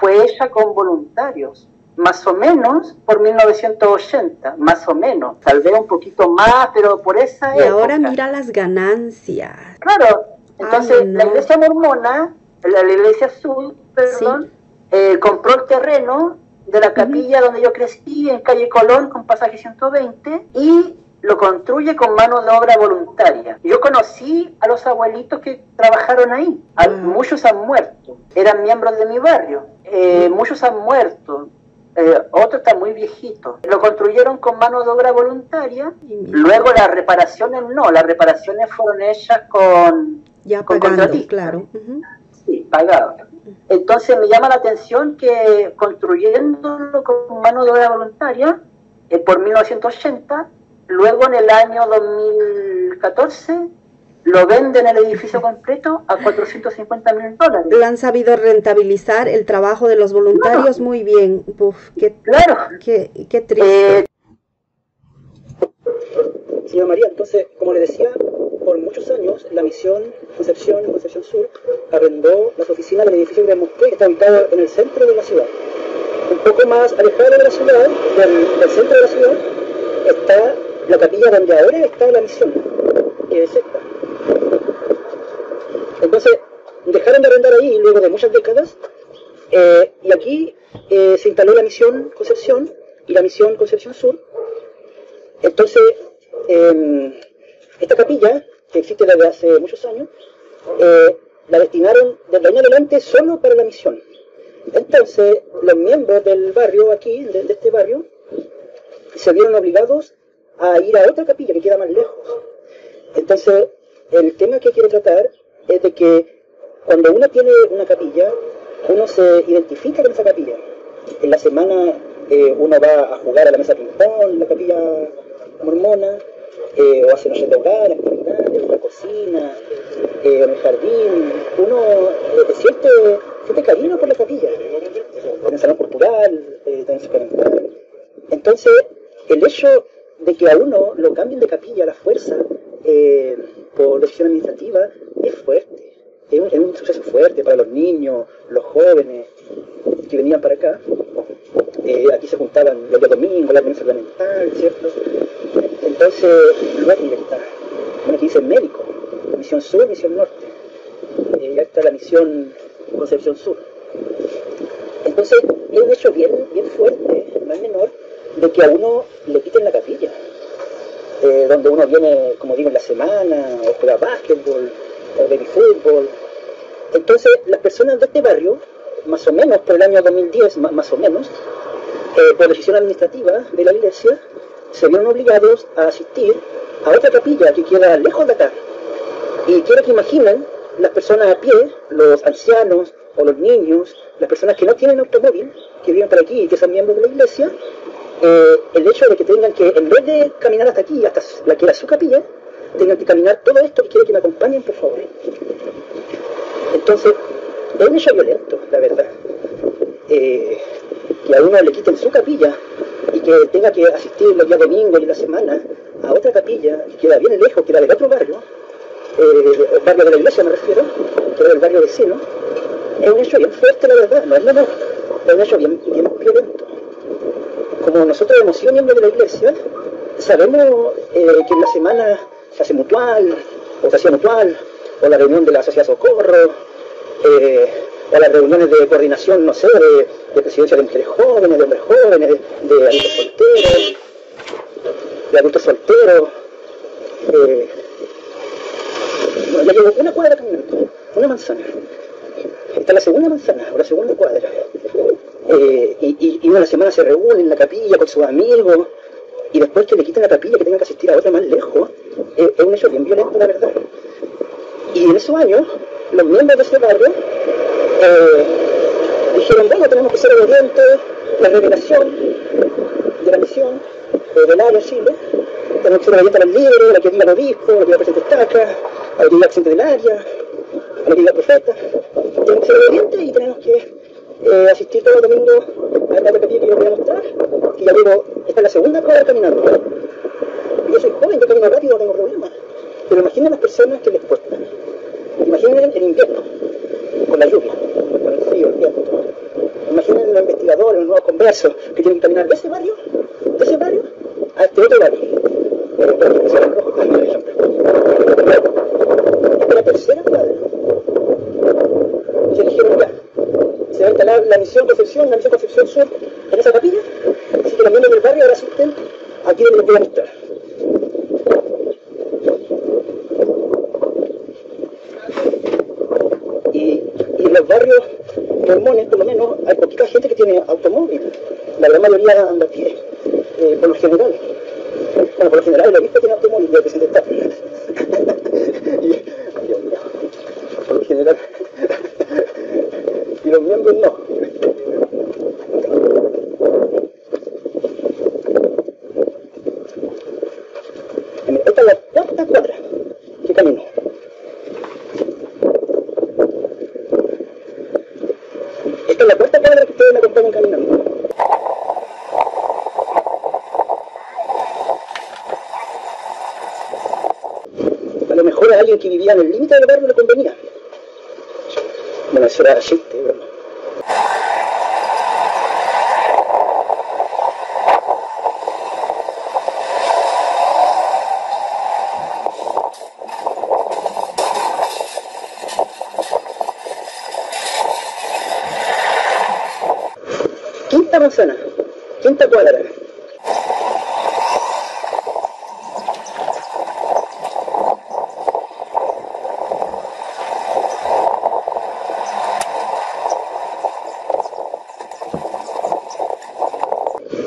fue hecha con voluntarios, más o menos por 1980, más o menos, tal vez un poquito más, pero por esa y ahora mira las ganancias. Claro, entonces la iglesia mormona, la, iglesia azul, perdón, eh, compró el terreno de la capilla donde yo crecí, en calle Colón, con pasaje 120, y lo construye con mano de obra voluntaria. Yo conocí a los abuelitos que trabajaron ahí. Ah. Muchos han muerto. Eran miembros de mi barrio. Eh, muchos han muerto. Eh, otros están muy viejitos. Lo construyeron con mano de obra voluntaria. Luego las reparaciones no. Las reparaciones fueron hechas con, ya con claro. Sí, pagado. Entonces me llama la atención que construyéndolo con mano de obra voluntaria eh, por 1980, luego en el año 2014 lo venden el edificio completo a 450 mil dólares. Lo han sabido rentabilizar el trabajo de los voluntarios muy bien. qué, claro. Qué, qué triste. Eh, señora María, entonces, como le decía, por muchos años la misión Concepción, Concepción Sur, arrendó las oficinas del edificio de Mosqué, que está ubicado en el centro de la ciudad. Un poco más alejado de la ciudad, del, centro de la ciudad, está la capilla donde ahora está la misión, que es esta. Entonces, dejaron de arrendar ahí luego de muchas décadas, eh, y aquí eh, se instaló la misión Concepción y la misión Concepción Sur. Entonces, esta capilla que existe desde hace muchos años, eh, la destinaron desde año adelante solo para la misión. Entonces, los miembros del barrio aquí, de, este barrio, se vieron obligados a ir a otra capilla que queda más lejos. Entonces, el tema que quiero tratar es de que cuando uno tiene una capilla, uno se identifica con esa capilla. En la semana eh, uno va a jugar a la mesa ping-pong la capilla mormona, eh, o hace noches de hogar, actividades, en la cocina, eh, en el jardín. Uno siente, siente cariño por la capilla, en el salón cultural, eh, en supermercado. Entonces, el hecho de que a uno lo cambien de capilla a la fuerza eh, por decisión administrativa es fuerte. Es un, es un, suceso fuerte para los niños, los jóvenes que venían para acá. Eh, aquí se juntaban los días domingos, la mesa parlamentaria, ¿cierto? Entonces, no hay libertad. Bueno, aquí dice médico, misión sur, misión norte. Eh, está la misión Concepción Sur. Entonces, es un hecho bien, bien fuerte, no es menor, de que a uno le quiten la capilla. Eh, donde uno viene, como digo, en la semana, o juega básquetbol, o baby fútbol. Entonces, las personas de este barrio, más o menos por el año 2010, más, o menos, eh, por decisión administrativa de la iglesia, se vieron obligados a asistir a otra capilla que queda lejos de acá. Y quiero que imaginen las personas a pie, los ancianos o los niños, las personas que no tienen automóvil, que viven por aquí y que son miembros de la iglesia, eh, el hecho de que tengan que, en vez de caminar hasta aquí, hasta la que era su capilla, tengan que caminar todo esto y quiero que me acompañen, por favor. Entonces, es un hecho violento, la verdad. Eh, que a uno le quiten su capilla y que tenga que asistir los días domingos y la semana a otra capilla que queda bien lejos, que era del otro barrio, eh, el barrio de la iglesia me refiero, que era el barrio vecino, es un hecho bien fuerte, la verdad, no es menor, es un hecho bien, violento. Como nosotros hemos sido miembros de la iglesia, sabemos eh, que en la semana se hace mutual, o se hacía mutual, o la reunión de la sociedad socorro, eh, o las reuniones de coordinación, no sé, de, de presidencia de mujeres jóvenes, de hombres jóvenes, de, adultos solteros, de adultos solteros. Eh, una cuadra caminando, una manzana. Esta es la segunda manzana, o la segunda cuadra. Eh, y, y, y una semana se reúne en la capilla con sus amigos, y después que le quiten la capilla, que tenga que asistir a otra más lejos, eh, es un hecho bien violento, la verdad. Y en esos años, los miembros de ese barrio eh, dijeron, bueno, tenemos que ser obedientes, la revelación de la misión eh, del área Chile, tenemos que ser obedientes a los libros, a lo que diga el obispo, a lo que diga el presidente Estaca, a lo que diga el presidente del área, a lo que diga el profeta. Tenemos que ser obedientes y tenemos que eh, asistir todos los domingos a la capilla que yo voy a mostrar, que ya luego, esta es la segunda cuadra caminando. Yo soy joven, yo camino rápido, no tengo problemas. Pero imaginen las personas que les cuesta. Imaginen el invierno, con la lluvia, con el frío, el viento. Imaginen los investigadores, los nuevos conversos, que tienen que caminar de ese barrio, de ese barrio, a este otro barrio. La tercera cuadra. Se dijeron ya, se va a instalar la misión Concepción, la misión Concepción Sur, en esa capilla, así que los miembros del barrio ahora asisten aquí donde les voy a mostrar. Y, y en los barrios mormones, por lo menos, hay poquita gente que tiene automóvil. La gran mayoría anda a pie, eh, por lo general. Bueno, por lo general el obispo tiene automóvil, el presidente está. y, Dios mío, por lo general. y los miembros no. Esta es la cuarta cuadra que camino. Esta es la cuarta cuadra que ustedes me acompañan caminando. A lo mejor a alguien que vivía en el límite del barrio le convenía. Bueno, eso era chiste, broma. Quinta manzana, quinta cuadra.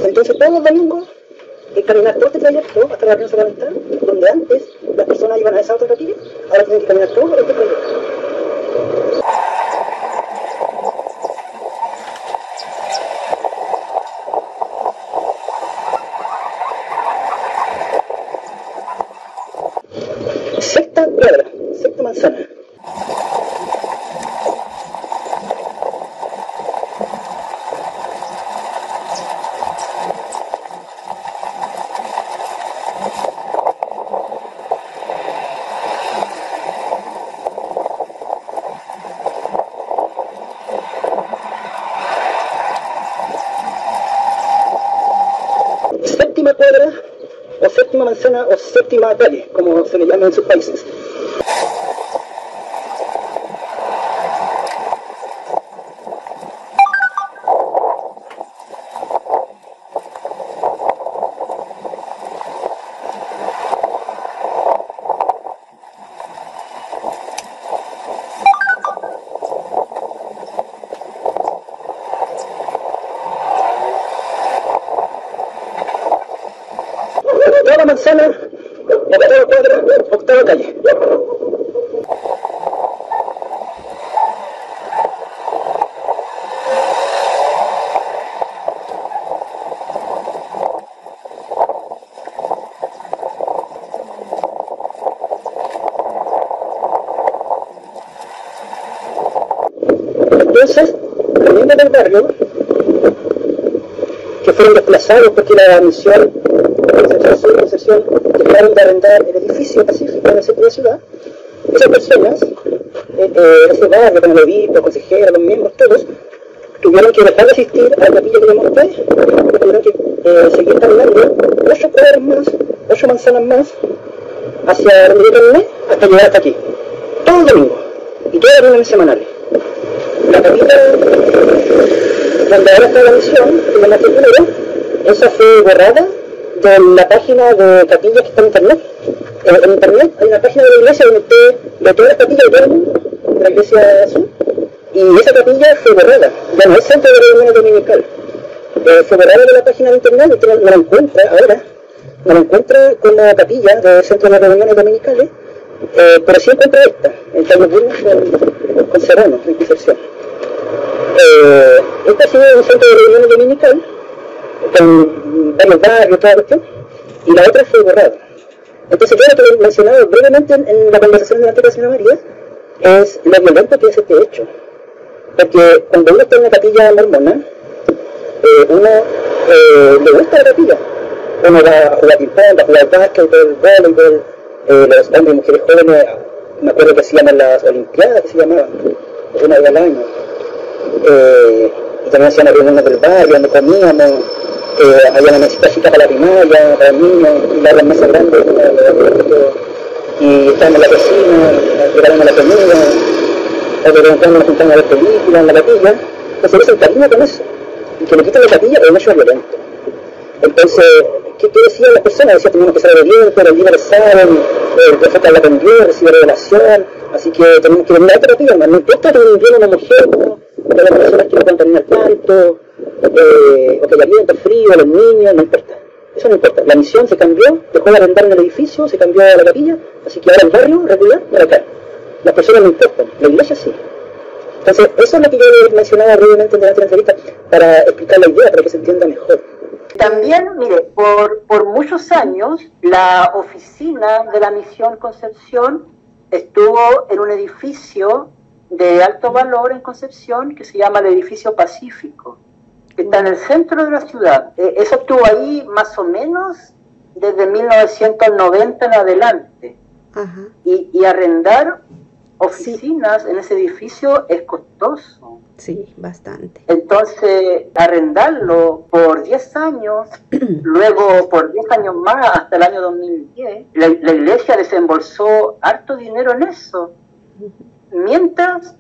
Entonces todos los domingos eh, caminar todo este trayecto hasta la Reunión Sacramental, donde antes las personas iban a esa otra ahora tienen que caminar todo este trayecto. Sexta cuadra, sexta manzana. Séptima cuadra, o o séptima calle, como se le llama en sus países. manzana, octava cuadra, octava calle. Entonces, los niños del barrio, que fueron desplazados porque la misión Dejaron de arrendar el edificio pacífico en el centro de la ciudad, esas personas, eh, eh, como el obispo, los consejeros, los miembros, todos, tuvieron que dejar de asistir a la capilla que le mostré, tuvieron que eh, seguir caminando ocho cuadras más, ocho manzanas más, hacia donde yo hasta llegar hasta aquí. Todo el domingo. Y todas las reuniones semanales. La capilla donde ahora está la misión, que la primero, esa fue borrada de la página de capillas que está en internet. Eh, en internet hay una página de la iglesia donde usted ve todas las capillas de la iglesia azul, y esa capilla fue borrada, ya no es centro de reuniones dominical. Eh, fue borrada de la página de internet, usted la encuentra ahora, no la encuentra como capilla de centro de reuniones dominicales, eh, pero sí encuentra esta, en Carlos con, con Serrano, en Concepción. Eh, esta ha sido un centro de reuniones dominical, con varios barrios, toda la cuestión, y la otra fue borrada. Entonces, yo lo que mencionado brevemente en, la conversación de la señora María es lo violento que es este hecho. Porque cuando uno está en una capilla mormona, eh, uno eh, le gusta la capilla. Uno va a jugar ping-pong, va a jugar el voleibol, eh, los hombres y mujeres jóvenes, me acuerdo que hacían en las Olimpiadas, que se llamaban, una vez al año. Eh, y también hacían las reuniones del barrio, donde comíamos, eh, había una chica para la primaria, para niños, la mesa grande, y estábamos en la cocina, preparando la comida, nos juntamos a ver películas en la capilla, entonces eso el cariño con eso, y que le quitan la capilla es un hecho violento. Entonces, ¿qué, qué decían las personas? Decían tenemos que ser obedientes, los líderes saben, eh, el profeta con Dios, recibe revelación, así que tenemos que venir a capilla, no importa que viene una mujer, ¿no? de las personas que no contaminan tanto, eh, o que haya viento, frío, los niños, no importa. Eso no importa. La misión se cambió, dejó de arrendar en el edificio, se cambió a la capilla, así que ahora el barrio regular para acá. Las personas no importan, la iglesia sí. Entonces, eso es lo que yo mencionaba brevemente en la entrevista para explicar la idea, para que se entienda mejor. También, mire, por, por muchos años la oficina de la Misión Concepción estuvo en un edificio de alto valor en Concepción que se llama el edificio Pacífico, está en el centro de la ciudad. Eh, eso estuvo ahí más o menos desde 1990 en adelante. Ajá. Y, y arrendar oficinas en ese edificio es costoso. Sí, bastante. Entonces, arrendarlo por 10 años, [CLEARS THROAT] luego por 10 años más hasta el año 2010, la, la iglesia desembolsó harto dinero en eso mientras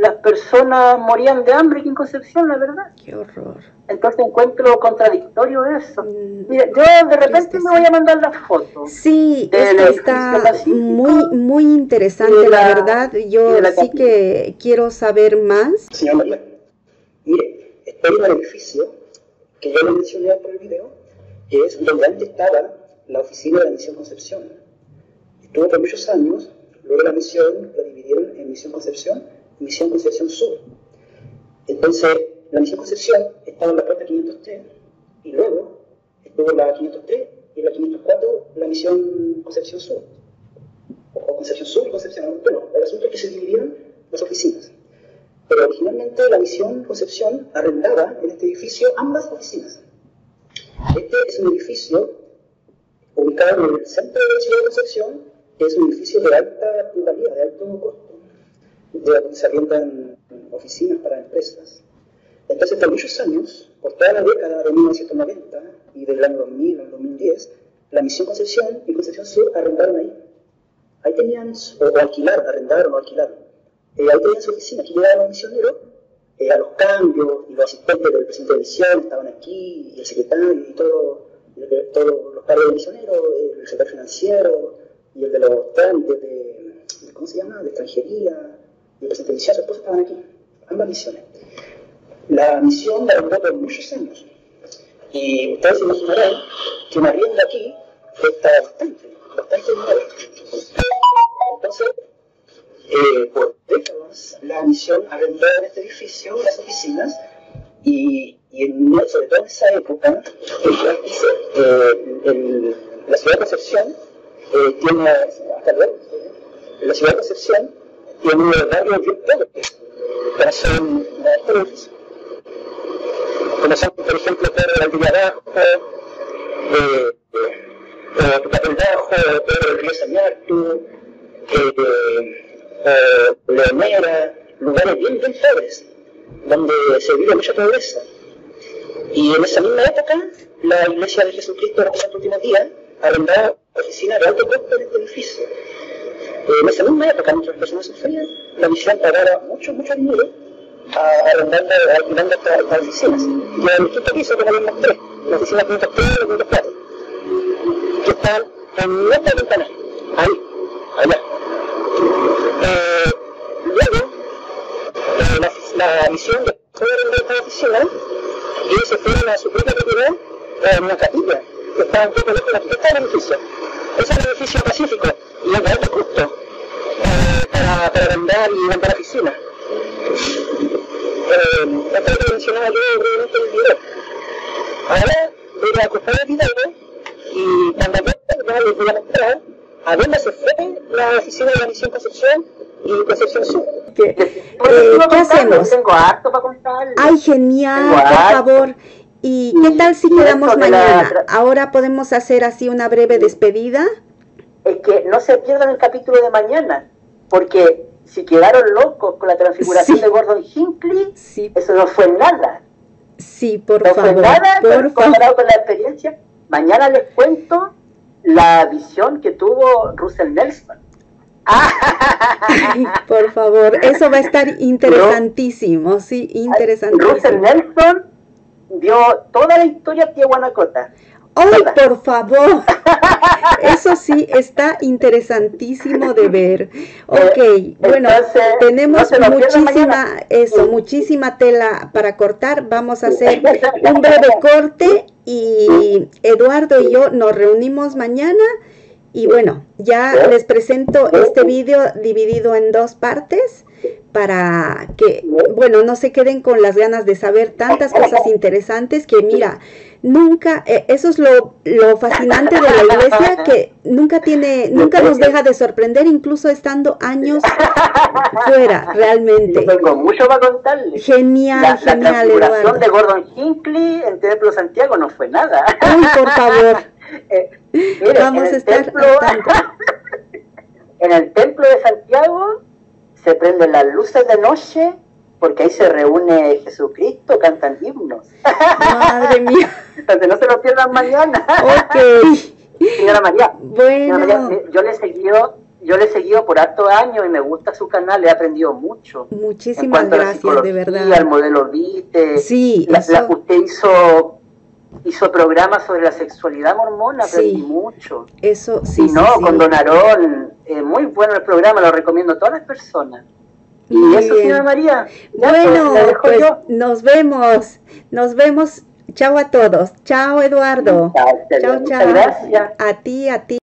las personas morían de hambre aquí en Concepción, la verdad. Qué horror. Entonces encuentro contradictorio eso. Mm, Mira, yo de repente me voy a mandar las fotos. Sí, esto está muy, muy interesante, la, la- verdad. Yo la sí que quiero saber más. Señor María, mire, estoy en el edificio que yo le mencioné por el video, que es donde antes estaba la oficina de la Misión Concepción. Estuvo por muchos años, luego la misión la dividieron en Misión Concepción Misión Concepción Sur. Entonces, la Misión Concepción estaba en la puerta 503 y luego estuvo la 503 y la 504 la Misión Concepción Sur. O Concepción Sur y Concepción. Bueno, el asunto es que se dividieron las oficinas. Pero originalmente la misión Concepción arrendaba en este edificio ambas oficinas. Este es un edificio ubicado en el centro de la ciudad de Concepción, que es un edificio de alta pluralidad, de alto costo, de se arriendan oficinas para empresas. Entonces, por muchos años, por toda la década de 1990 y del año 2000 al 2010, la misión Concepción y Concepción Sur arrendaron ahí. Ahí tenían, o, arrendaron o alquilaron. Eh, ahí tenían su oficina, aquí llegaban los misioneros eh, a los cambios, y los asistentes del presidente de misión estaban aquí, y el secretario, y todo, todos los padres de misioneros, el secretario financiero, y el de los trámites de- ¿cómo se llama?, de extranjería, y el presidente de misión, su esposa estaban aquí, ambas misiones. La misión la arrendó por muchos años, y ustedes se imaginarán que una rienda aquí cuesta bastante, bastante dinero. Entonces, eh, por décadas la misión arrendó en este edificio las oficinas y, y en, sobre todo en esa época, eh, la ciudad de Concepción eh, tiene, hasta luego, la ciudad de Concepción tiene barrios bien pobres, corazón de todos, como son, por ejemplo, Pedro del Abajo, eh, eh, Papel Bajo, Pedro del Río Sañartu, eh, Leonera, lugares bien, bien pobres, donde se vive mucha pobreza. Y en esa misma época, la Iglesia de Jesucristo de los últimos días arrendaba oficinas de alto costo en este edificio. En esa misma época, muchas personas sufrían, la misión pagaba mucho, mucho dinero arrendando, alquilando estas, oficinas. Y en el quinto piso, como les mostré, la oficina 503 y 504, que están en esta ventana, ahí, allá. Eh, luego, eh, la, la, misión de de esta oficina y se fueron a su propia propiedad en una capilla que estaba un poco lejos de la arquitecta del edificio. Ese es el edificio pacífico y es de eh, para, para vender y vender oficinas. Eh, esto que mencionaba yo brevemente en el video. Ahora voy a acostar el video y cuando ya les voy a mostrar a dónde se fue la oficina de la misión Concepción y Concepción Sur. ¿Qué, eh, ¿qué hacemos? Tengo harto para contarles. Ay, genial, por favor. ¿Y qué tal si quedamos mañana? La... Ahora podemos hacer así una breve despedida. Es que no se pierdan el capítulo de mañana, porque si quedaron locos con la transfiguración sí. de Gordon Hinckley, sí. eso no fue nada. Sí, por no favor. No fue nada por comparado con la experiencia. Mañana les cuento la visión que tuvo Russell Nelson. [LAUGHS] por favor, eso va a estar interesantísimo, no, sí, interesantísimo. Russell Nelson vio toda la historia de Guanacota. ¡Ay, [LAUGHS] por favor! Eso sí está interesantísimo de ver. Ok, eh, bueno, Entonces, tenemos no muchísima, eso, muchísima tela para cortar. Vamos a hacer [LAUGHS] un breve corte y Eduardo y yo nos reunimos mañana. Y bueno, ya les presento este vídeo dividido en dos partes para que, bueno, no se queden con las ganas de saber tantas cosas interesantes que mira, nunca, eh, eso es lo, lo, fascinante de la iglesia, que nunca tiene, nunca nos deja de sorprender, incluso estando años fuera, [LAUGHS] realmente. Yo tengo mucho para contarles. Genial, la, genial, la Eduardo. de Gordon Hinckley en Templo Santiago no fue nada. Uy, por favor. [LAUGHS] eh, mire, Vamos a estar templo, [LAUGHS] en el templo de Santiago se prenden las luces de noche porque ahí se reúne Jesucristo, cantan himnos. Madre [LAUGHS] mía. Entonces no se lo pierdan mañana. Ok. Señora María, bueno. señora María, yo le he seguido, yo le he seguido por harto años y me gusta su canal, he aprendido mucho. Muchísimas gracias, de verdad. El modelo VITE. Sí, la, eso... la, usted hizo hizo programas sobre la sexualidad mormona, aprendí Sí. mucho. Eso, sí, y sí, no, sí. con Don Aarón, eh, muy bueno el programa, lo recomiendo a todas las personas. Y eso, señora María. ya, Bueno, pues, dejo pues yo. nos vemos, nos vemos. Chao a todos. Chao, Eduardo. Chao, Chao, muchas gracias. A ti, a ti.